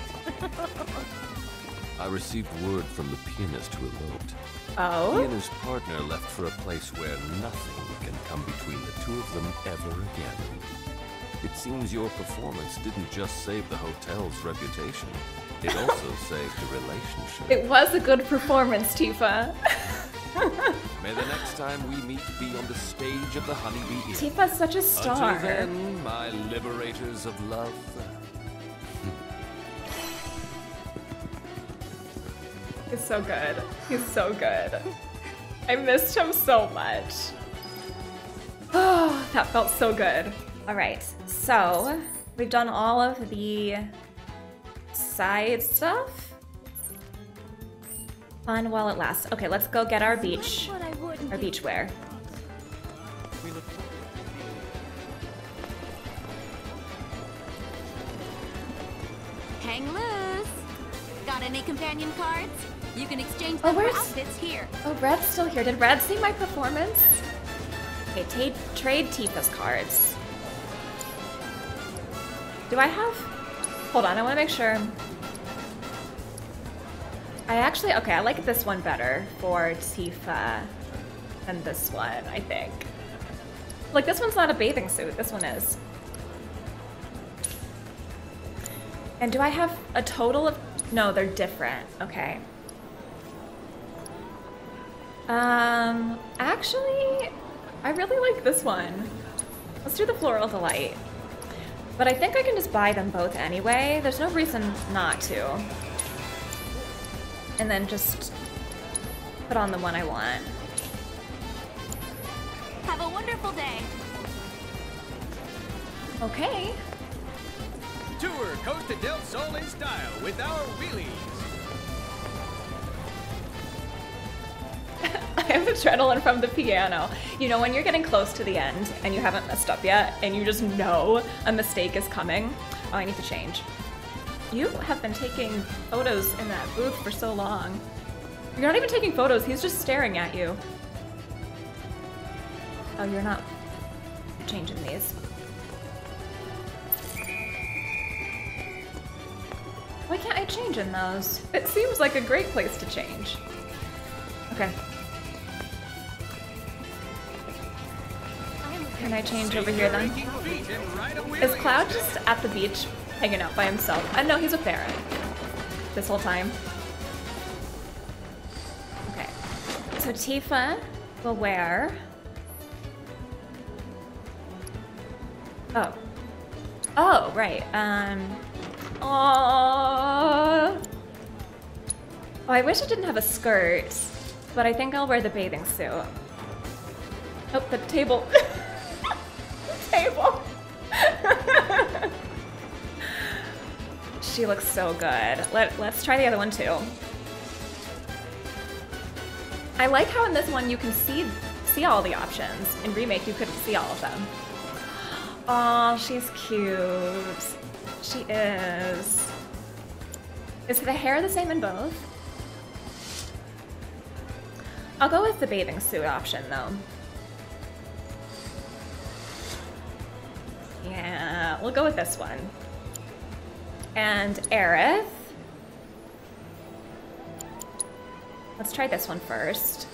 I received word from the pianist who eloped. Oh? He and his partner left for a place where nothing can come between the two of them ever again. It seems your performance didn't just save the hotel's reputation, it also saved the relationship. It was a good performance, Tifa. May the next time we meet be on the stage of the Honeybee Inn. Tifa's such a star. Until then, my liberators of love. He's so good. He's so good. I missed him so much. Oh, that felt so good. All right, so we've done all of the side stuff. Fun while it lasts. Okay, let's go get our beach, our beach wear. Hang loose. Got any companion cards? You can exchange Oh, them where's- outfits here. Oh, Red's still here. Did Red see my performance? Okay, trade Tifa's cards. Do I have? Hold on, I want to make sure. I actually, okay, I like this one better for Tifa than this one, I think. Like, this one's not a bathing suit, this one is. And do I have a total of, no, they're different, okay. Um, actually, I really like this one. Let's do the Floral Delight. But I think I can just buy them both anyway. There's no reason not to. And then just put on the one I want. Have a wonderful day. Okay. Tour Costa del Sol in style with our wheelies. I have adrenaline from the piano. You know when you're getting close to the end and you haven't messed up yet and you just know a mistake is coming? Oh, I need to change. You have been taking photos in that booth for so long. You're not even taking photos, he's just staring at you. Oh, you're not changing these. Why can't I change in those? It seems like a great place to change. Okay. Can I change over here then? Is Cloud just at the beach hanging out by himself? I know he's with Barret this whole time. Okay. So Tifa will wear. Oh. Oh, right. Um. Aww. Oh, I wish I didn't have a skirt, but I think I'll wear the bathing suit. Oh, the table. the table. she looks so good. Let, let's try the other one too. I like how in this one you can see see all the options. In Remake, you couldn't see all of them. Oh, she's cute. She is. Is the hair the same in both? I'll go with the bathing suit option though. Yeah, we'll go with this one. And Aerith. Let's try this one first.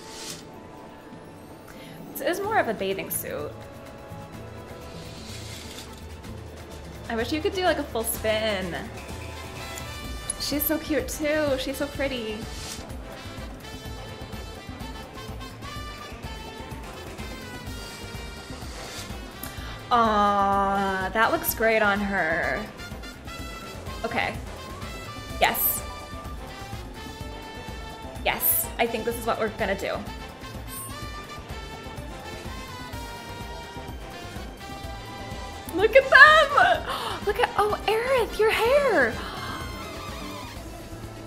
This is more of a bathing suit. I wish you could do like a full spin. She's so cute too. She's so pretty. Aw, that looks great on her. Okay. Yes. Yes, I think this is what we're gonna do. Look at them! Look at, oh, Aerith, your hair!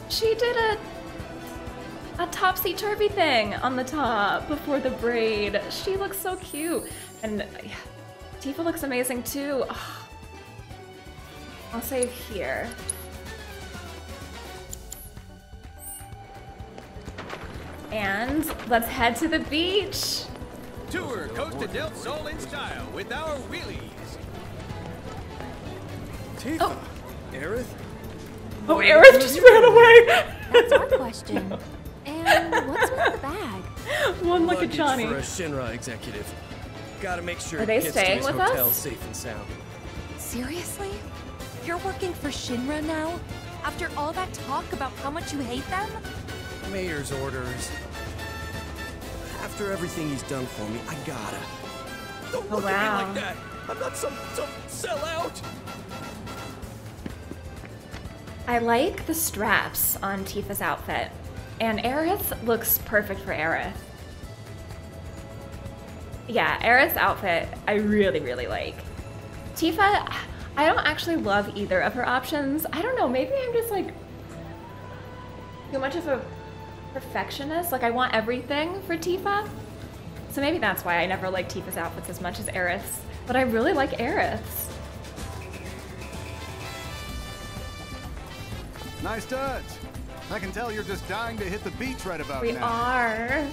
She did a a topsy-turvy thing on the top before the braid. She looks so cute. And yeah, Tifa looks amazing too. Oh. I'll save here. And let's head to the beach. Tour Costa del Sol in style with our wheelies. Tifa, oh. Aerith? Oh, Aerith just ran away. That's our question. And what's with the bag? One look at Johnny. for a Shinra executive. Gotta make sure Are they it gets staying to his with hotel us? safe and sound. Seriously? You're working for Shinra now? After all that talk about how much you hate them? Mayor's orders. After everything he's done for me, I gotta. Don't Oh, look at me like that. I'm not some some sellout. I like the straps on Tifa's outfit. And Aerith looks perfect for Aerith. Yeah, Aerith's outfit I really, really like. Tifa, I don't actually love either of her options. I don't know, maybe I'm just like too much of a perfectionist. Like I want everything for Tifa. So maybe that's why I never like Tifa's outfits as much as Aerith's. But I really like Aerith's. Nice touch. I can tell you're just dying to hit the beach right about We now. are.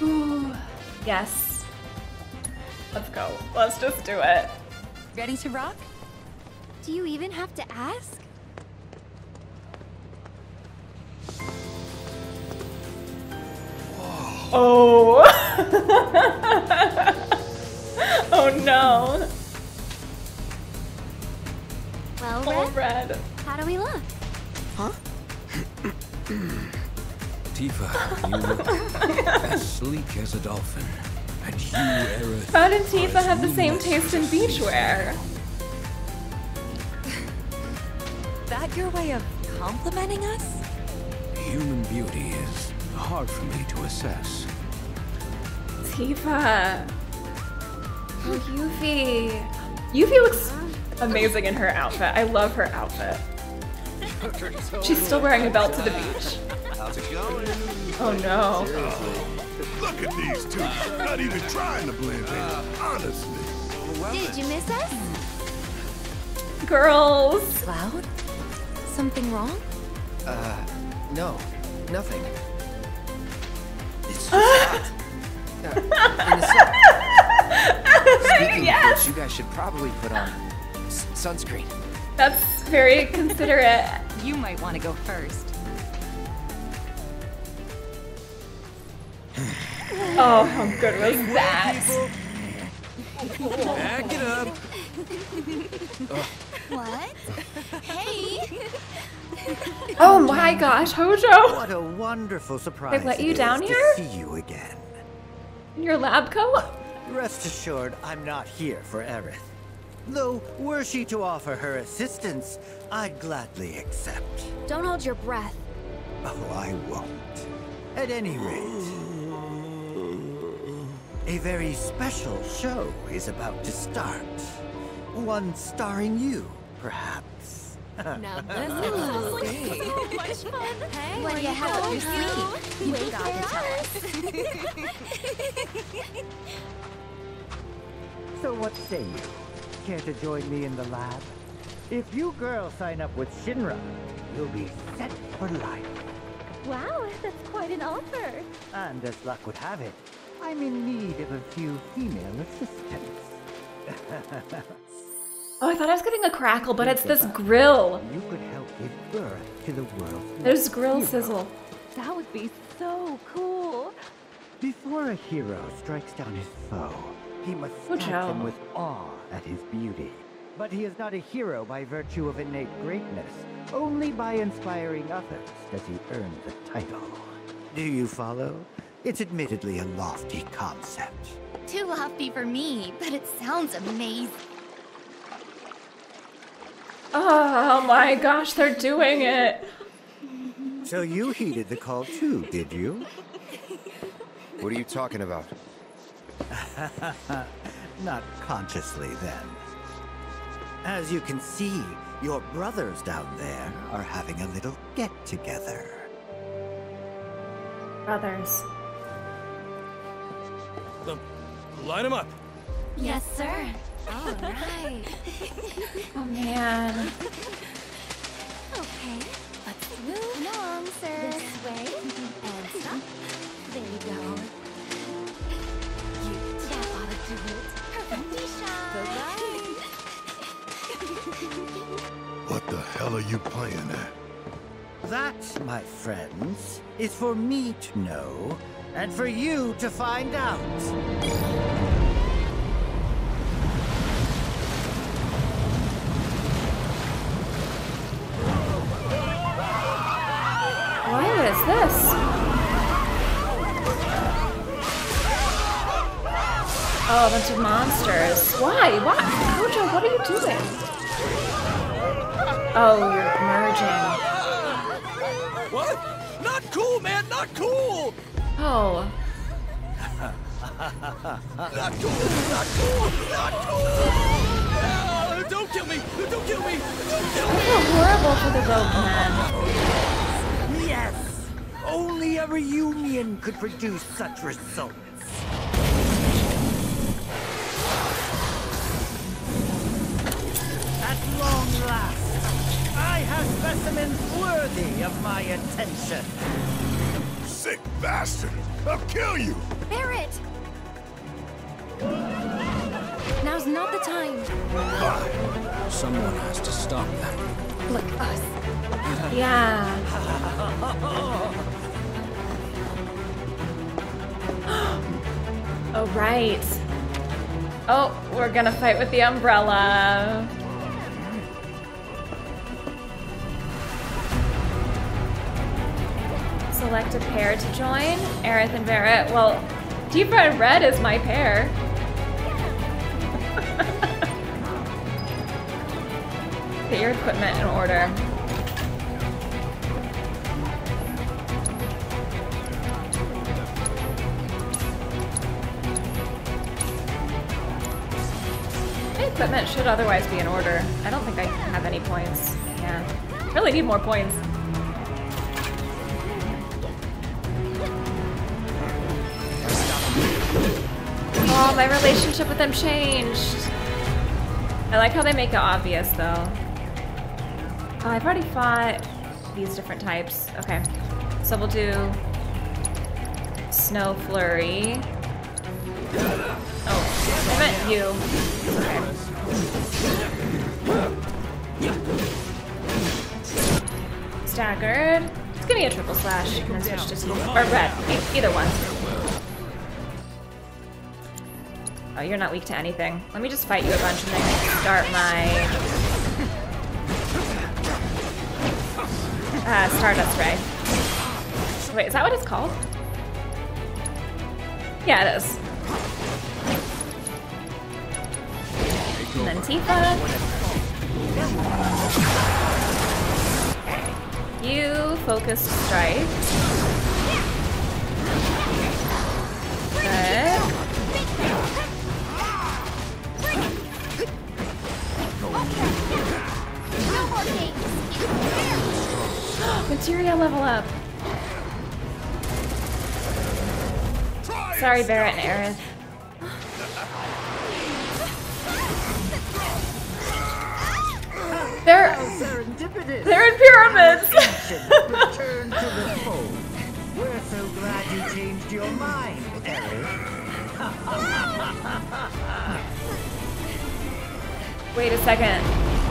Ooh, yes. Let's go. Let's just do it. Ready to rock? Do you even have to ask? Oh. oh no. Well, Oh, Red, Red. how do we look? Huh? Tifa, you look as sleek as a dolphin. And you, Aerith, How did Tifa have the same taste in beachwear? That your way of complimenting us? human beauty is hard for me to assess. Tifa. Oh, Yuffie. Yuffie looks amazing in her outfit. I love her outfit. She's still wearing a belt to the beach. How's it going? Oh no. Look at these two. Not even trying to blend in. Honestly. Did you miss us? Girls. Cloud? Something wrong? Uh, no, nothing. It's just hot. Uh, in the sun. Speaking of Yes. which, you guys should probably put on s- sunscreen. That's very considerate. You might want to go first. Oh, how good was that? Back it up. What? Hey! Oh my gosh, Hojo. What a wonderful surprise. let you is down to here? see you again. In your lab coat? Rest assured, I'm not here for Aerith. Though, were she to offer her assistance, I'd gladly accept. Don't hold your breath. Oh, I won't. At any rate, a very special show is about to start. One starring you, perhaps. Now this sounds oh, like so much fun. Hey, what do you have up your sleeve? You gotta tell us. So what say you? Care to join me in the lab? If you girls sign up with Shinra, you'll be set for life. wow, that's quite an offer. And as luck would have it, I'm in need of a few female assistants. Oh, I thought I was getting a crackle, but it's this grill. You could help give birth to the world's There's grill hero. sizzle. That would be so cool. Before a hero strikes down his foe, he must stab Joe. them with awe at his beauty. But he is not a hero by virtue of innate greatness. Only by inspiring others does he earn the title. Do you follow? It's admittedly a lofty concept. Too lofty for me, but it sounds amazing. Oh my gosh, they're doing it. So you heeded the call too, did you? What are you talking about? Not consciously, then. As you can see, your brothers down there are having a little get-together. Brothers. Line them up. Yes, sir. All right. Oh man. Okay, let's move along, sir. This way. And stop. There you go. You that ought to do it. Perfect. What the hell are you playing at? That, my friends, is for me to know, and for you to find out. What is this? Oh, a bunch of monsters. Why? Why? Hojo, what are you doing? Oh, you're merging. What? Not cool, man. Not cool. Oh. Not cool. Not cool. Not cool. Ah, don't kill me. Don't kill me. Don't kill I me. feel horrible for the rope man. Yes! Only a reunion could produce such results. Long last, I have specimens worthy of my attention. Sick bastard! I'll kill you! Barret! Now's not the time. Someone has to stop them. Look, us. Yeah. oh, right. Oh, we're gonna fight with the umbrella. Select a pair to join. Aerith and Barret. Well, Tifa and Red is my pair. Get your equipment in order. My equipment should otherwise be in order. I don't think I have any points. Yeah. Really need more points. Oh, my relationship with them changed. I like how they make it obvious, though. Oh, I've already fought these different types. Okay. So we'll do Snow Flurry. Oh, I meant you. Okay. Staggered. Just give me a triple slash and then switch to Or red. E- either one. Oh, you're not weak to anything. Let me just fight you a bunch and then start my... Uh, Stardust Ray. Wait, is that what it's called? Yeah, it is. And then Tifa. You focused strike. Good. Materia level up. Sorry, Barret and Aerith. They're they're in pyramids. Return to the fold. We're so glad you changed your mind. Wait a second.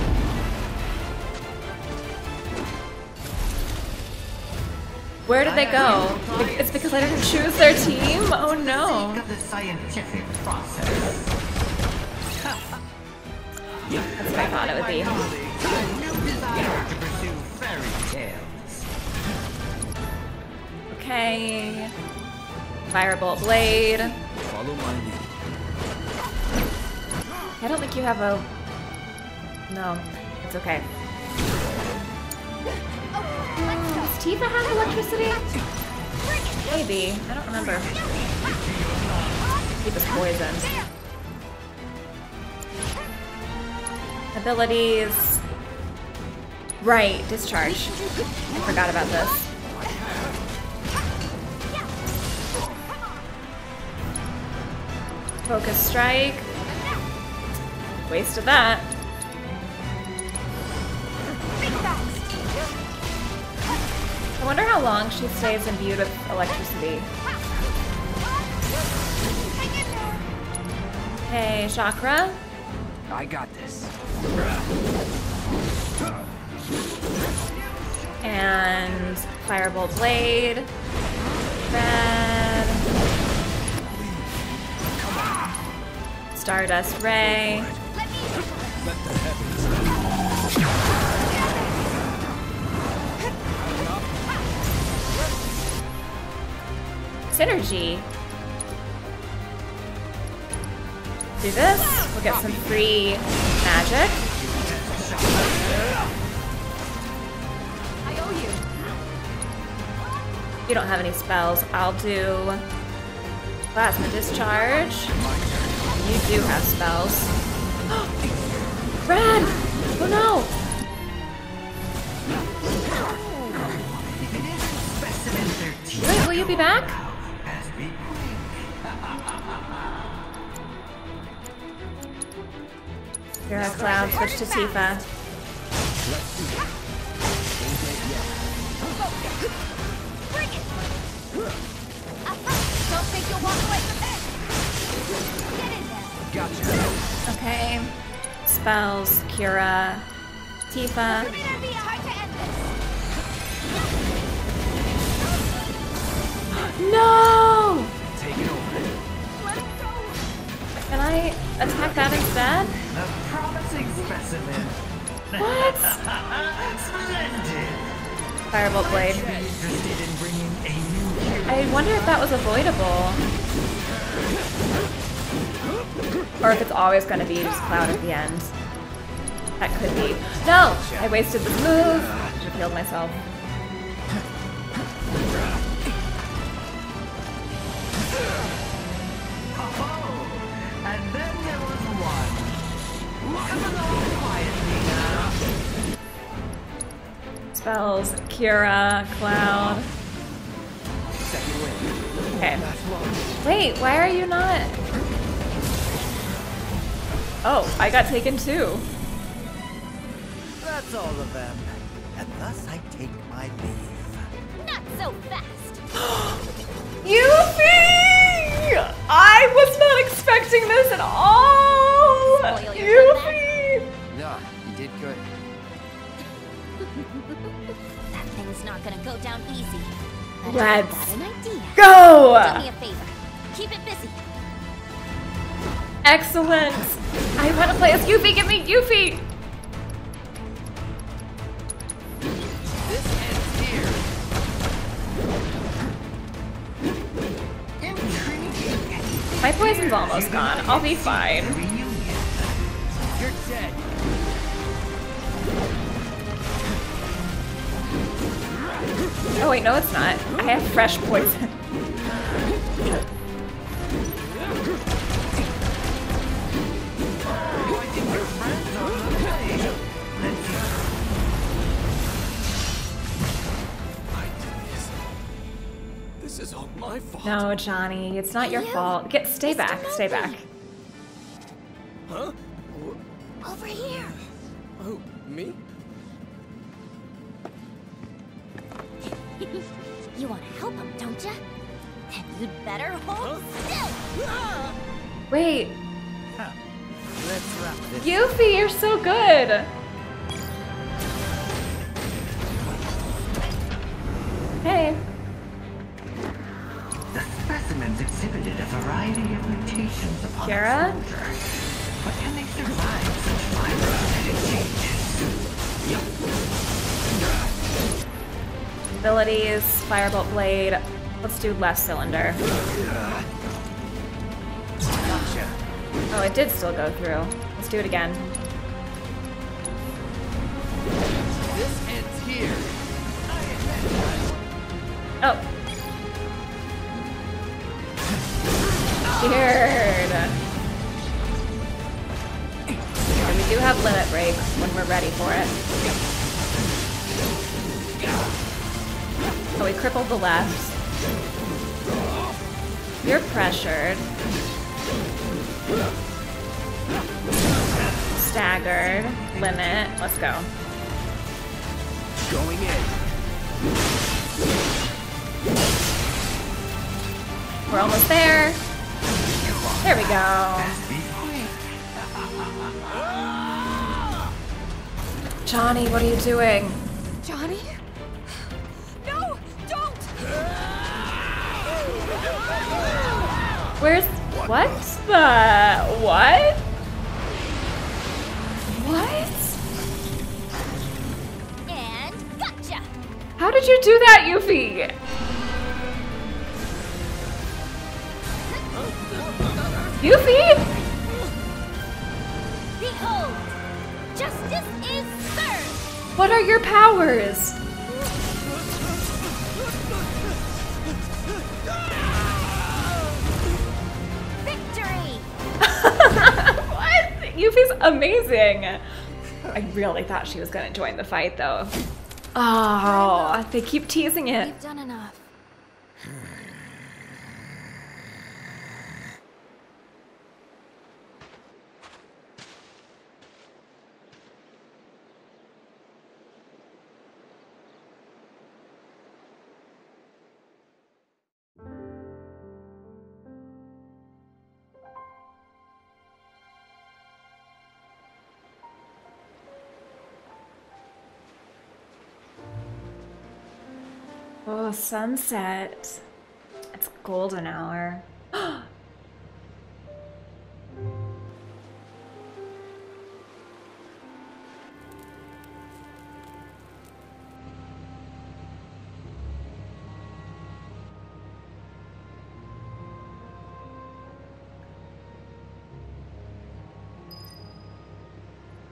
Where did they go? It's because I didn't choose their team? Oh no. That's what I thought it would be. Okay. Firebolt Blade. I don't think you have a... No, it's okay. Tifa have electricity? Maybe. I don't remember. Tifa's poisoned. Abilities. Right, discharge. I forgot about this. Focus strike. Wasted that. I wonder how long she stays imbued with electricity. Hey, Chakra. I got this. And Firebolt Blade. Red. Stardust Ray. Synergy. Do this. We'll get some free magic. I owe you. You don't have any spells. I'll do plasma discharge. You do have spells. Red! Oh no! Wait, will you be back? Cura Cloud, switch to Tifa. Okay. Spells, Cura, Tifa. No! Can I attack that instead? A promising specimen. What? Splendid. Firebolt Blade. I wonder if that was avoidable. Or if it's always going to be just Cloud at the end. That could be. No! I wasted this move. Have healed myself. Spells, Cura, Cloud. Okay. Wait, why are you not? Oh, I got taken too. That's all of them. And thus I take my leave. Not so fast. Yuffie! I was not expecting this at all! Spoil your fun Yuffie! No, you did good. That thing's not gonna go down easy. But Let's I've got an idea. go! Do me a favor. Keep it busy. Excellent! I want to play as Yuffie! Give me Yuffie! My poison's almost gone. I'll be fine. You're dead. Oh wait, no it's not. I have fresh poison. My fault. No, Johnny, it's not your fault. Get stay back, stay back. Huh? Over here. Oh, me? you want to help him, don't you? Then you'd better hold still. Ah! Wait, Let's wrap this. Yuffie, you're so good! Hey. Variety of mutations upon. But can they survive such violent changes? Abilities, Firebolt Blade. Let's do less cylinder. Oh, it did still go through. Let's do it again. This ends here. Oh. Scared. And we do have limit breaks when we're ready for it. Oh, we crippled the left. You're pressured. Staggered. Limit. Let's go. Going in. We're almost there. There we go. Johnny, what are you doing? Johnny? No! Don't! Where's what? The what? What? And gotcha! How did you do that, Yuffie? Yuffie? Behold! Justice is served! What are your powers? Victory! what? Yuffie's amazing. I really thought she was gonna join the fight though. Oh, they keep teasing it. We've done enough. Sunset. It's golden hour.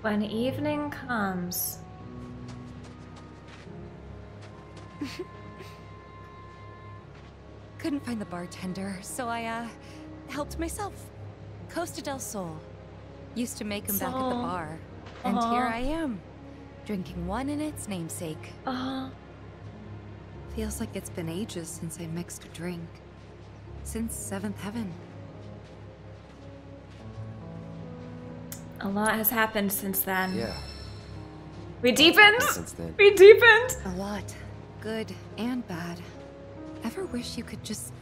When evening comes, Couldn't find the bartender, so I, uh, helped myself. Costa del Sol. Used to make 'em back at the bar. And Uh-huh. here I am, drinking one in its namesake. Uh-huh. Feels like it's been ages since I mixed a drink. Since Seventh Heaven. a lot has happened since then. Yeah. We deepened. Since then. We deepened. A lot. Good and bad. Ever wish you could just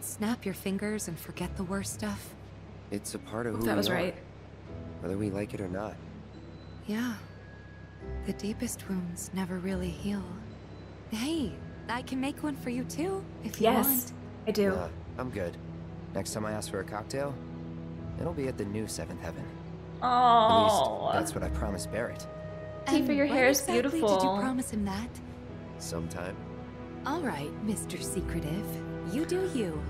snap your fingers and forget the worst stuff? It's a part of who That we was are, right. Whether we like it or not. Yeah. The deepest wounds never really heal. Hey, I can make one for you too, if you Yes, want. I do. Nah, I'm good. Next time I ask for a cocktail, it'll be at the new Seventh Heaven. At Oh. least, that's what I promised Barret. Tifa, your hair is exactly beautiful. Did you promise him that? Sometime. All right, Mr. Secretive. You do you.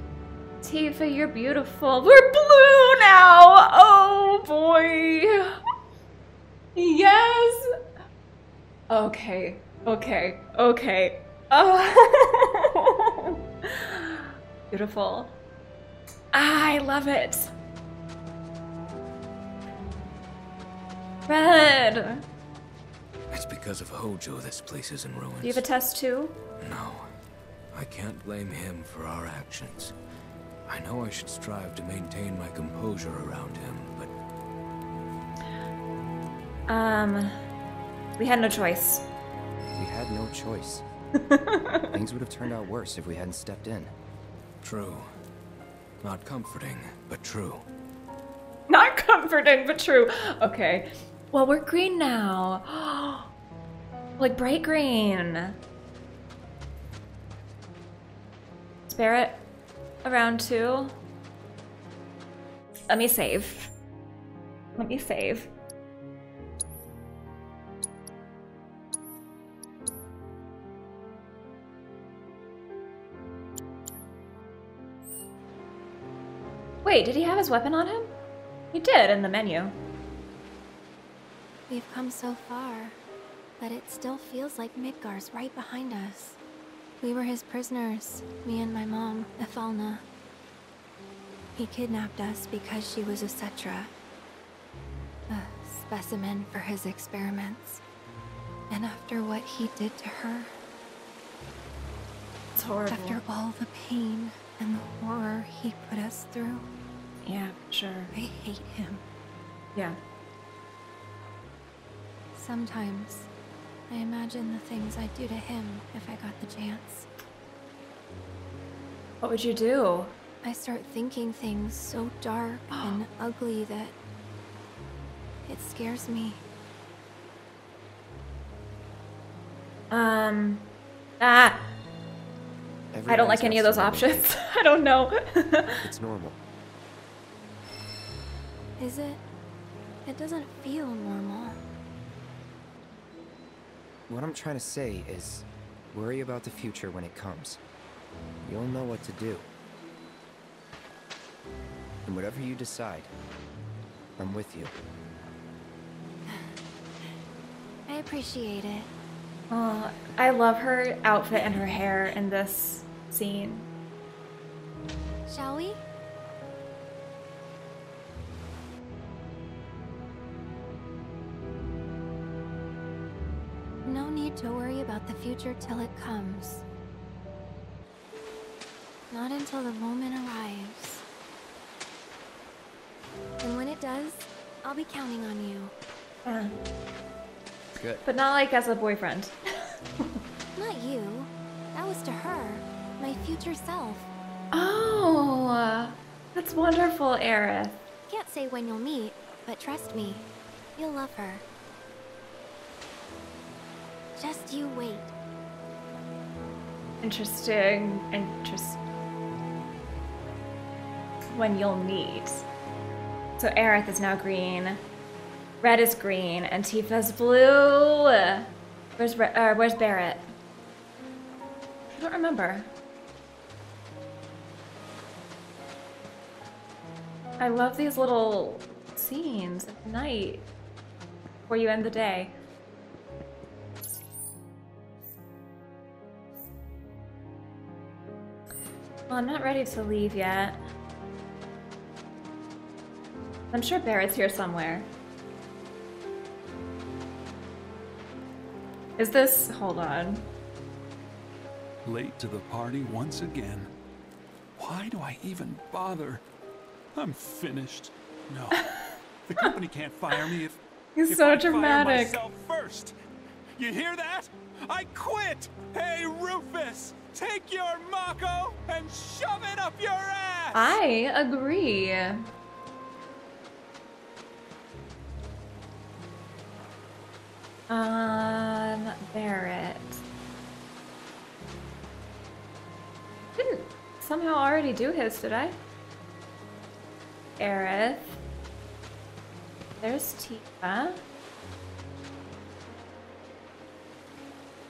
Tifa, you're beautiful. We're blue now. Oh boy. Yes. Okay. Okay. Okay. Oh. Beautiful. I love it. Red. It's because of Hojo this place is in ruins. Do you have a test too? No. I can't blame him for our actions. I know I should strive to maintain my composure around him, but Um, we had no choice. We had no choice. Things would have turned out worse if we hadn't stepped in. true. Not comforting, but true. Not comforting, but true. Okay. Well, we're green now. like bright green. Spirit around two. Let me save. Let me save. Wait, did he have his weapon on him? He did in the menu. We've come so far, but it still feels like Midgar's right behind us. We were his prisoners, me and my mom, Ifalna. He kidnapped us because she was a Cetra. A specimen for his experiments. And after what he did to her... It's horrible. After all the pain and the horror he put us through... Yeah, sure. I hate him. Yeah. Sometimes, I imagine the things I'd do to him if I got the chance. What would you do? I start thinking things so dark and ugly that it scares me. Um. Ah. I don't like any of those options. I don't know. It's normal. Is it? It doesn't feel normal. What I'm trying to say is, worry about the future when it comes. You'll know what to do. And whatever you decide, I'm with you. I appreciate it. Oh, I love her outfit and her hair in this scene. Shall we? The future till it comes. Not until the moment arrives. And when it does, I'll be counting on you. Yeah. Good. But not like as a boyfriend. Not you. That was to her, my future self. Oh, that's wonderful, Aerith. Can't say when you'll meet, but trust me, you'll love her. Just you wait. Interesting. Interest. When you'll need. So Aerith is now green. Red is green, and Tifa's blue. Where's Re- uh, Where's Barret? I don't remember. I love these little scenes at night before you end the day. Well, I'm not ready to leave yet. I'm sure Barret's here somewhere. Is this... hold on. Late to the party once again. Why do I even bother? I'm finished. No. the company can't fire me if He's if so I fire dramatic. myself first. You hear that? I quit. Hey Rufus, take your Mako and shove it up your ass. I agree. Um, Barret. Didn't somehow already do his, did I? Aerith. There's Tifa.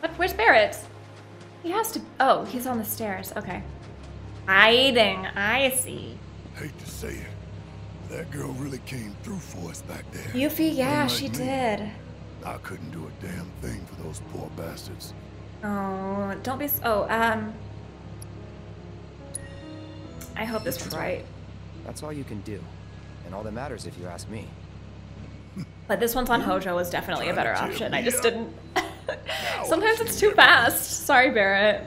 What? Where's Barret? He has to. Oh, he's on the stairs. Okay. Hiding. I see. Hate to say it. That girl really came through for us back there. Yuffie, yeah, Unlike she me, did. I couldn't do a damn thing for those poor bastards. Oh, don't be. s- Oh, um. I hope this was right. That's all you can do. And all that matters if you ask me. But this one's on Hojo was definitely a better option. I just didn't. Sometimes it's too fast. Sorry, Barret.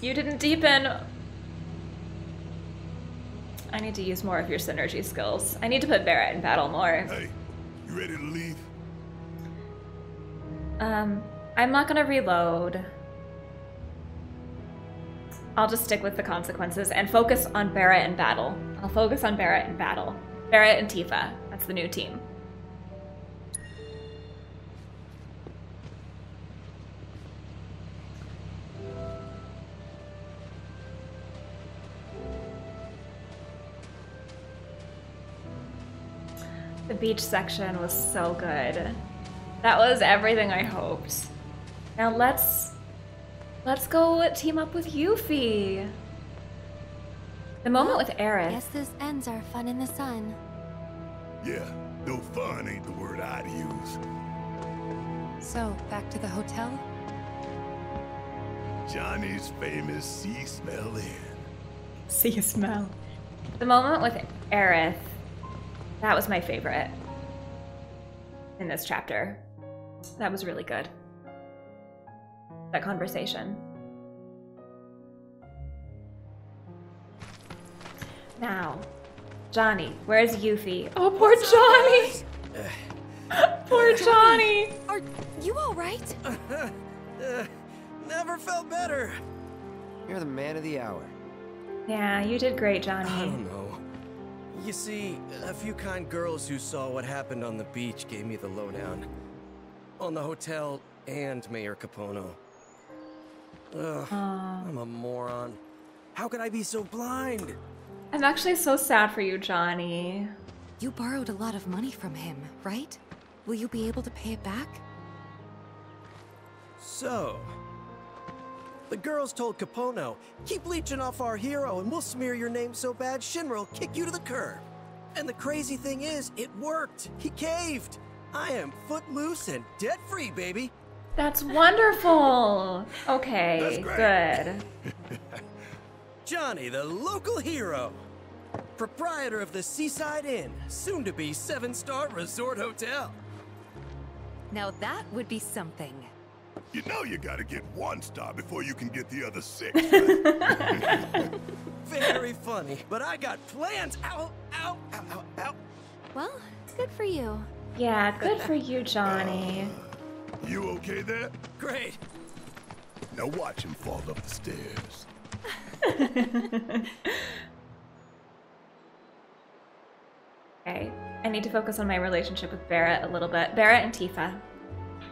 You didn't deepen. I need to use more of your synergy skills. I need to put Barret in battle more. Hey, you ready to leave? Um, I'm not gonna reload. I'll just stick with the consequences and focus on Barret in battle. I'll focus on Barret in battle. Barret and Tifa. That's the new team. Beach section was so good. That was everything I hoped. Now let's let's go team up with Yuffie. The moment with Aerith. Guess this ends our fun in the sun. Yeah, no fun ain't the word I'd use. So, back to the hotel? Johnny's famous sea smell in. Sea smell. The moment with Aerith, that was my favorite in this chapter. That was really good. That conversation. Now, Johnny, where's Yuffie? Oh, poor Johnny! poor Johnny! Are you alright? Uh, never felt better. You're the man of the hour. Yeah, you did great, Johnny. I don't know. You see, a few kind girls who saw what happened on the beach gave me the lowdown. On the hotel and Mayor Capono. Ugh, Aw. I'm a moron. How could I be so blind? I'm actually so sad for you, Johnny. You borrowed a lot of money from him, right? Will you be able to pay it back? So, the girls told Capono, keep leeching off our hero and we'll smear your name so bad Shinra will kick you to the curb. And the crazy thing is, it worked. He caved. I am footloose and debt free, baby. That's wonderful. Okay, good. Johnny, the local hero. Proprietor of the Seaside Inn, soon to be seven star resort hotel. Now that would be something. You know you gotta get one star before you can get the other six. Very funny, but I got plans. Ow, ow, ow, ow, ow. Well, good for you. Yeah, good for you, Johnny. Uh, you okay there? Great. Now watch him fall up the stairs. Okay, I need to focus on my relationship with Barret a little bit. Barret and Tifa.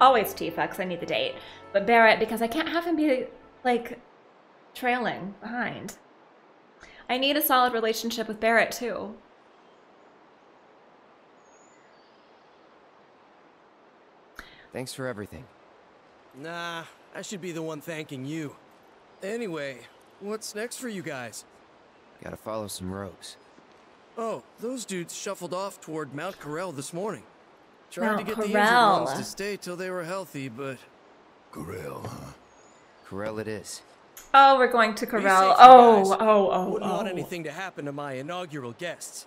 Always Tifa, because I need the date. But Barret, because I can't have him be, like, trailing behind. I need a solid relationship with Barret, too. Thanks for everything. Nah, I should be the one thanking you. Anyway, what's next for you guys? Gotta follow some ropes. Oh, those dudes shuffled off toward Mount Corel this morning. Tried Mount to get the Corel. injured ones to stay till they were healthy, but Corel, huh? Corel it is. Oh, we're going to Be Corel. Oh, guys. oh, oh, Wouldn't want oh. anything to happen to my inaugural guests.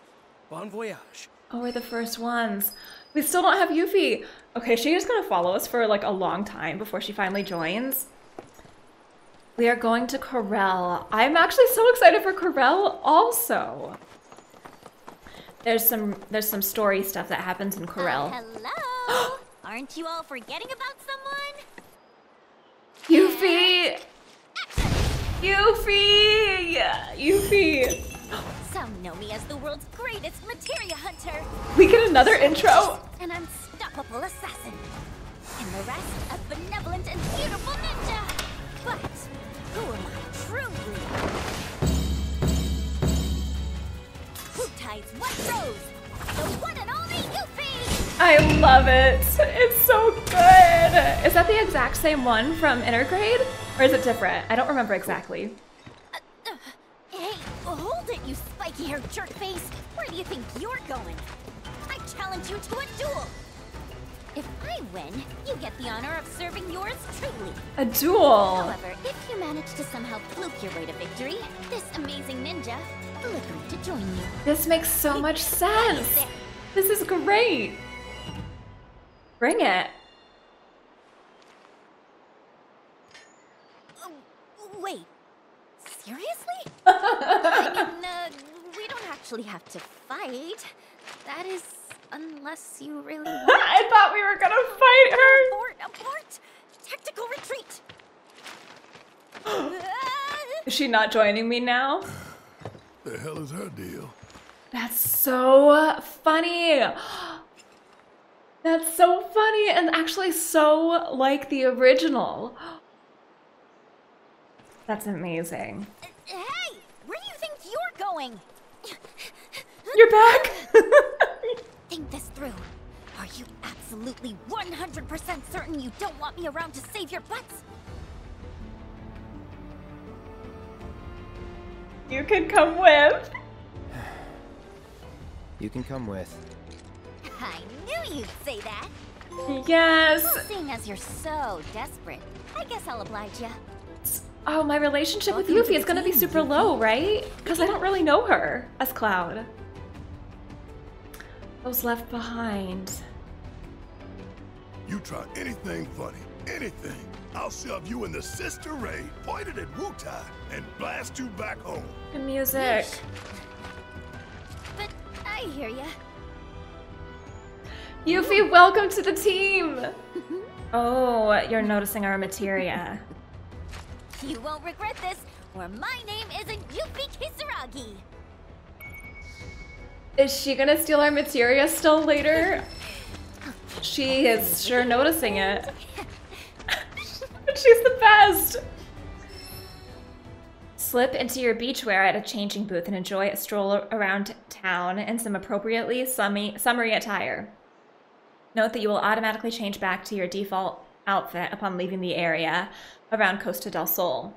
Bon voyage. Oh, we're the first ones. We still don't have Yuffie. Okay, she's gonna follow us for like a long time before she finally joins. We are going to Corel. I'm actually so excited for Corel also. There's some there's some story stuff that happens in uh, Corel. Hello? Aren't you all forgetting about someone? Yuffie! Yuffie! Yuffie! Some know me as the world's greatest materia hunter. We get another intro. An unstoppable assassin. And the rest, a benevolent and beautiful ninja. But who am I truly? What rose? The one and only Yuffie! I love it. It's so good. Is that the exact same one from Intergrade? Or is it different? I don't remember exactly. Uh, hey, hold it, you spiky-haired jerkface! Where do you think you're going? I challenge you to a duel! If I win, you get the honor of serving yours truly. A duel. However, if you manage to somehow fluke your way to victory, this amazing ninja will agree to join you. This makes so much sense. This is great. Bring it. Wait, seriously? I mean, uh, we don't actually have to fight. That is, unless you really want I thought we were gonna fight her. Abort, abort! Tactical retreat! Is she not joining me now? The hell is her deal? That's so funny. That's so funny and actually so like the original. That's amazing. Hey! Where do you think you're going? You're back! Think this through. Are you absolutely 100% certain you don't want me around to save your butts? You can come with. You can come with. I knew you'd say that. Yes. Well, seeing as you're so desperate, I guess I'll oblige you. Oh, my relationship with Yuffie is gonna be super low, right? Because I don't really know her as Cloud. Those left behind. You try anything funny, anything, I'll shove you in the Sister Ray, pointed at Wutai, and blast you back home. The music. But I hear ya. Yuffie, welcome to the team! Oh, you're noticing our materia. You won't regret this, or my name isn't Is she gonna steal our materia still later? She is sure noticing it. She's the best! Slip into your beachwear at a changing booth and enjoy a stroll around town in some appropriately summy, summery attire. Note that you will automatically change back to your default outfit upon leaving the area around Costa del Sol.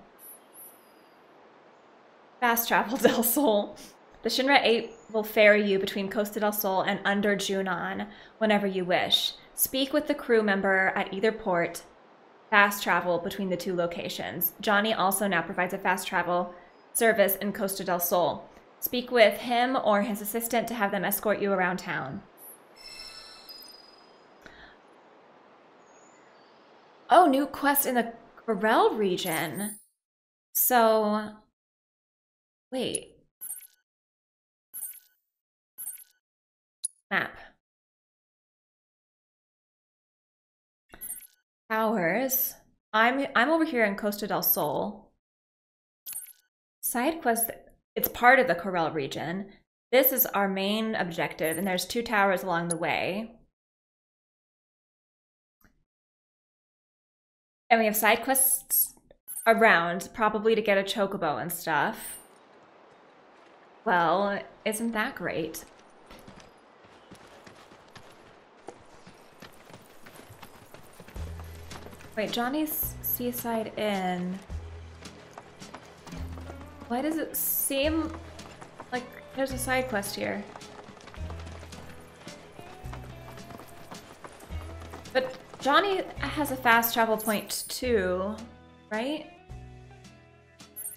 Fast travel Del Sol. The Shinra 8 will ferry you between Costa del Sol and under Junon whenever you wish. Speak with the crew member at either port. Fast travel between the two locations. Johnny also now provides a fast travel service in Costa del Sol. Speak with him or his assistant to have them escort you around town. Oh, new quest in the Corel region. So, wait. Towers. I'm I'm over here in Costa del Sol. Side quest. It's part of the Corel region. This is our main objective, and there's two towers along the way. And we have side quests around, probably to get a chocobo and stuff. Well, isn't that great? Wait, Johnny's Seaside Inn. Why does it seem like there's a side quest here? But Johnny has a fast travel point too, right?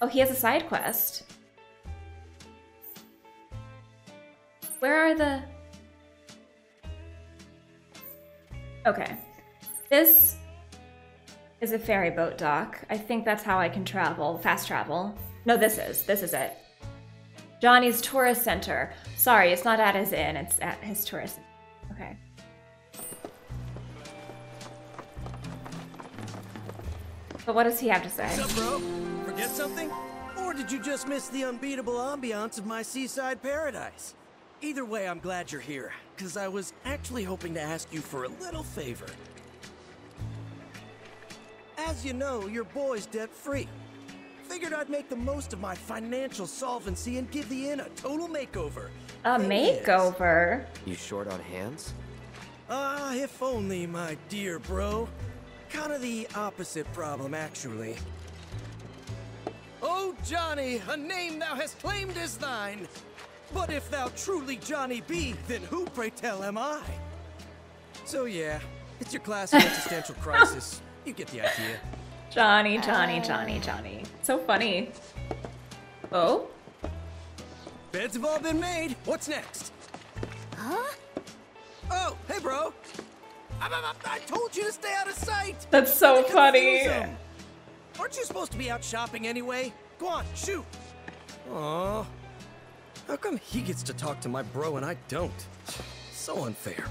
Oh, he has a side quest. Where are the... Okay. This is a ferry boat dock. I think that's how I can travel, fast travel. No, this is. This is it. Johnny's Tourist Center. Sorry, it's not at his inn, it's at his tourist Okay. But what does he have to say? What's up, bro? Forget something? Or did you just miss the unbeatable ambiance of my seaside paradise? Either way, I'm glad you're here, because I was actually hoping to ask you for a little favor. As you know, your boy's debt-free. Figured I'd make the most of my financial solvency and give the inn a total makeover. A Thing is- makeover? You short on hands? Ah, if only, my dear bro. Kinda the opposite problem, actually. Oh, Johnny, a name thou hast claimed is thine. But if thou truly Johnny be, then who, pray tell, am I? So yeah, it's your classic existential crisis. You get the idea. Johnny, Johnny, Johnny, Johnny. So funny. Oh? Beds have all been made. What's next? Huh? Oh, hey, bro. I, I, I told you to stay out of sight. That's so funny. funny. 'em. Aren't you supposed to be out shopping anyway? Go on, shoot. Aw. How come he gets to talk to my bro and I don't? So unfair.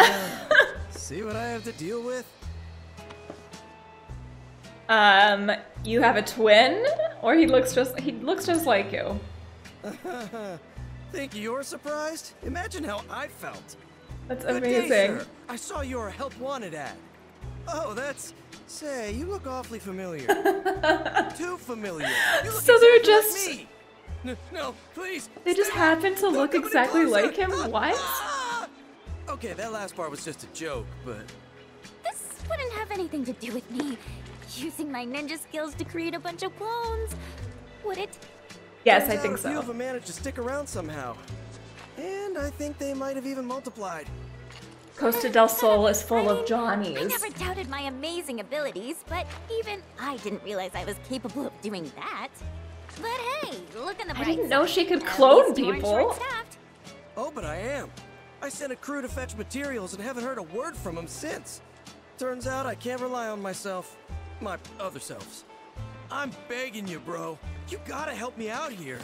Uh, see what I have to deal with? Um, you have a twin? Or he looks just he looks just like you. Think you're surprised? Imagine how I felt. That's Good day, amazing. sir. I saw your help wanted ad. Oh, that's. Say, you look awfully familiar. Too familiar. You look So they're exactly like just- me. No, no, please. They just happen to look exactly like him? What? Okay, that last part was just a joke, but This wouldn't have anything to do with me using my ninja skills to create a bunch of clones, would it? Yes, turns I out think a few so. of them managed to stick around somehow, and I think they might have even multiplied. Costa del Sol is full of Johnnies. I never doubted my amazing abilities, but even I didn't realize I was capable of doing that. But hey, look in the I bright didn't know she could clone least you aren't people. Oh, but I am. I sent a crew to fetch materials and haven't heard a word from them since. Turns out I can't rely on myself. My other selves. I'm begging you, bro. You gotta help me out here.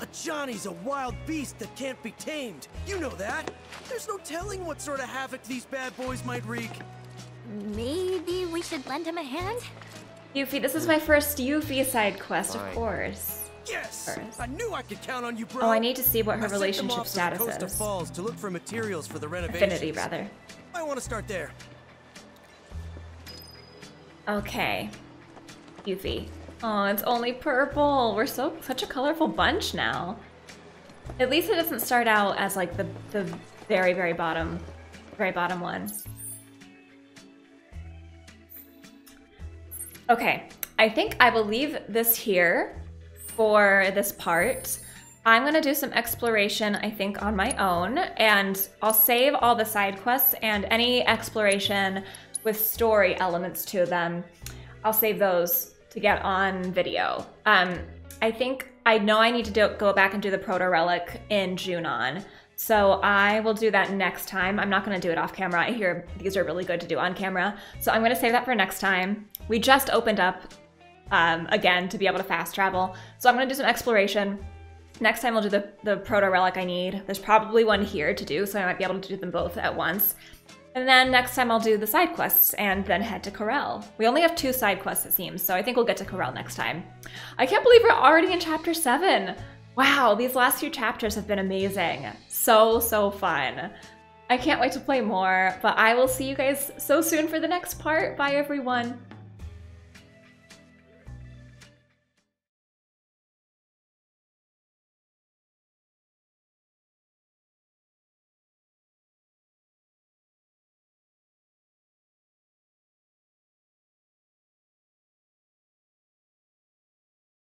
A Johnny's a wild beast that can't be tamed. You know that. There's no telling what sort of havoc these bad boys might wreak. Maybe we should lend him a hand? Yuffie, this is my first Yuffie side quest, of course. Yes! First. I knew I could count on you, bro. Oh, I need to see what her I sent them relationship off to the status Costa is. Falls to look for materials for the renovations. Affinity, rather. I want to start there. Okay. Yuffie. Oh, it's only purple. We're so such a colorful bunch now. At least it doesn't start out as like the the very very bottom, very bottom one. Okay, I think I will leave this here for this part. I'm gonna do some exploration, I think, on my own, and I'll save all the side quests and any exploration with story elements to them. I'll save those to get on video. Um, I think I know I need to do, go back and do the proto relic in Junon. So I will do that next time. I'm not going to do it off camera. I hear these are really good to do on camera. So I'm going to save that for next time. We just opened up um, again to be able to fast travel. So I'm going to do some exploration. Next time I'll do the, the proto relic I need. There's probably one here to do, so I might be able to do them both at once. And then next time I'll do the side quests and then head to Corel. We only have two side quests it seems, so I think we'll get to Corel next time. I can't believe we're already in chapter 7! Wow, these last few chapters have been amazing. So, so fun. I can't wait to play more, but I will see you guys so soon for the next part. Bye everyone!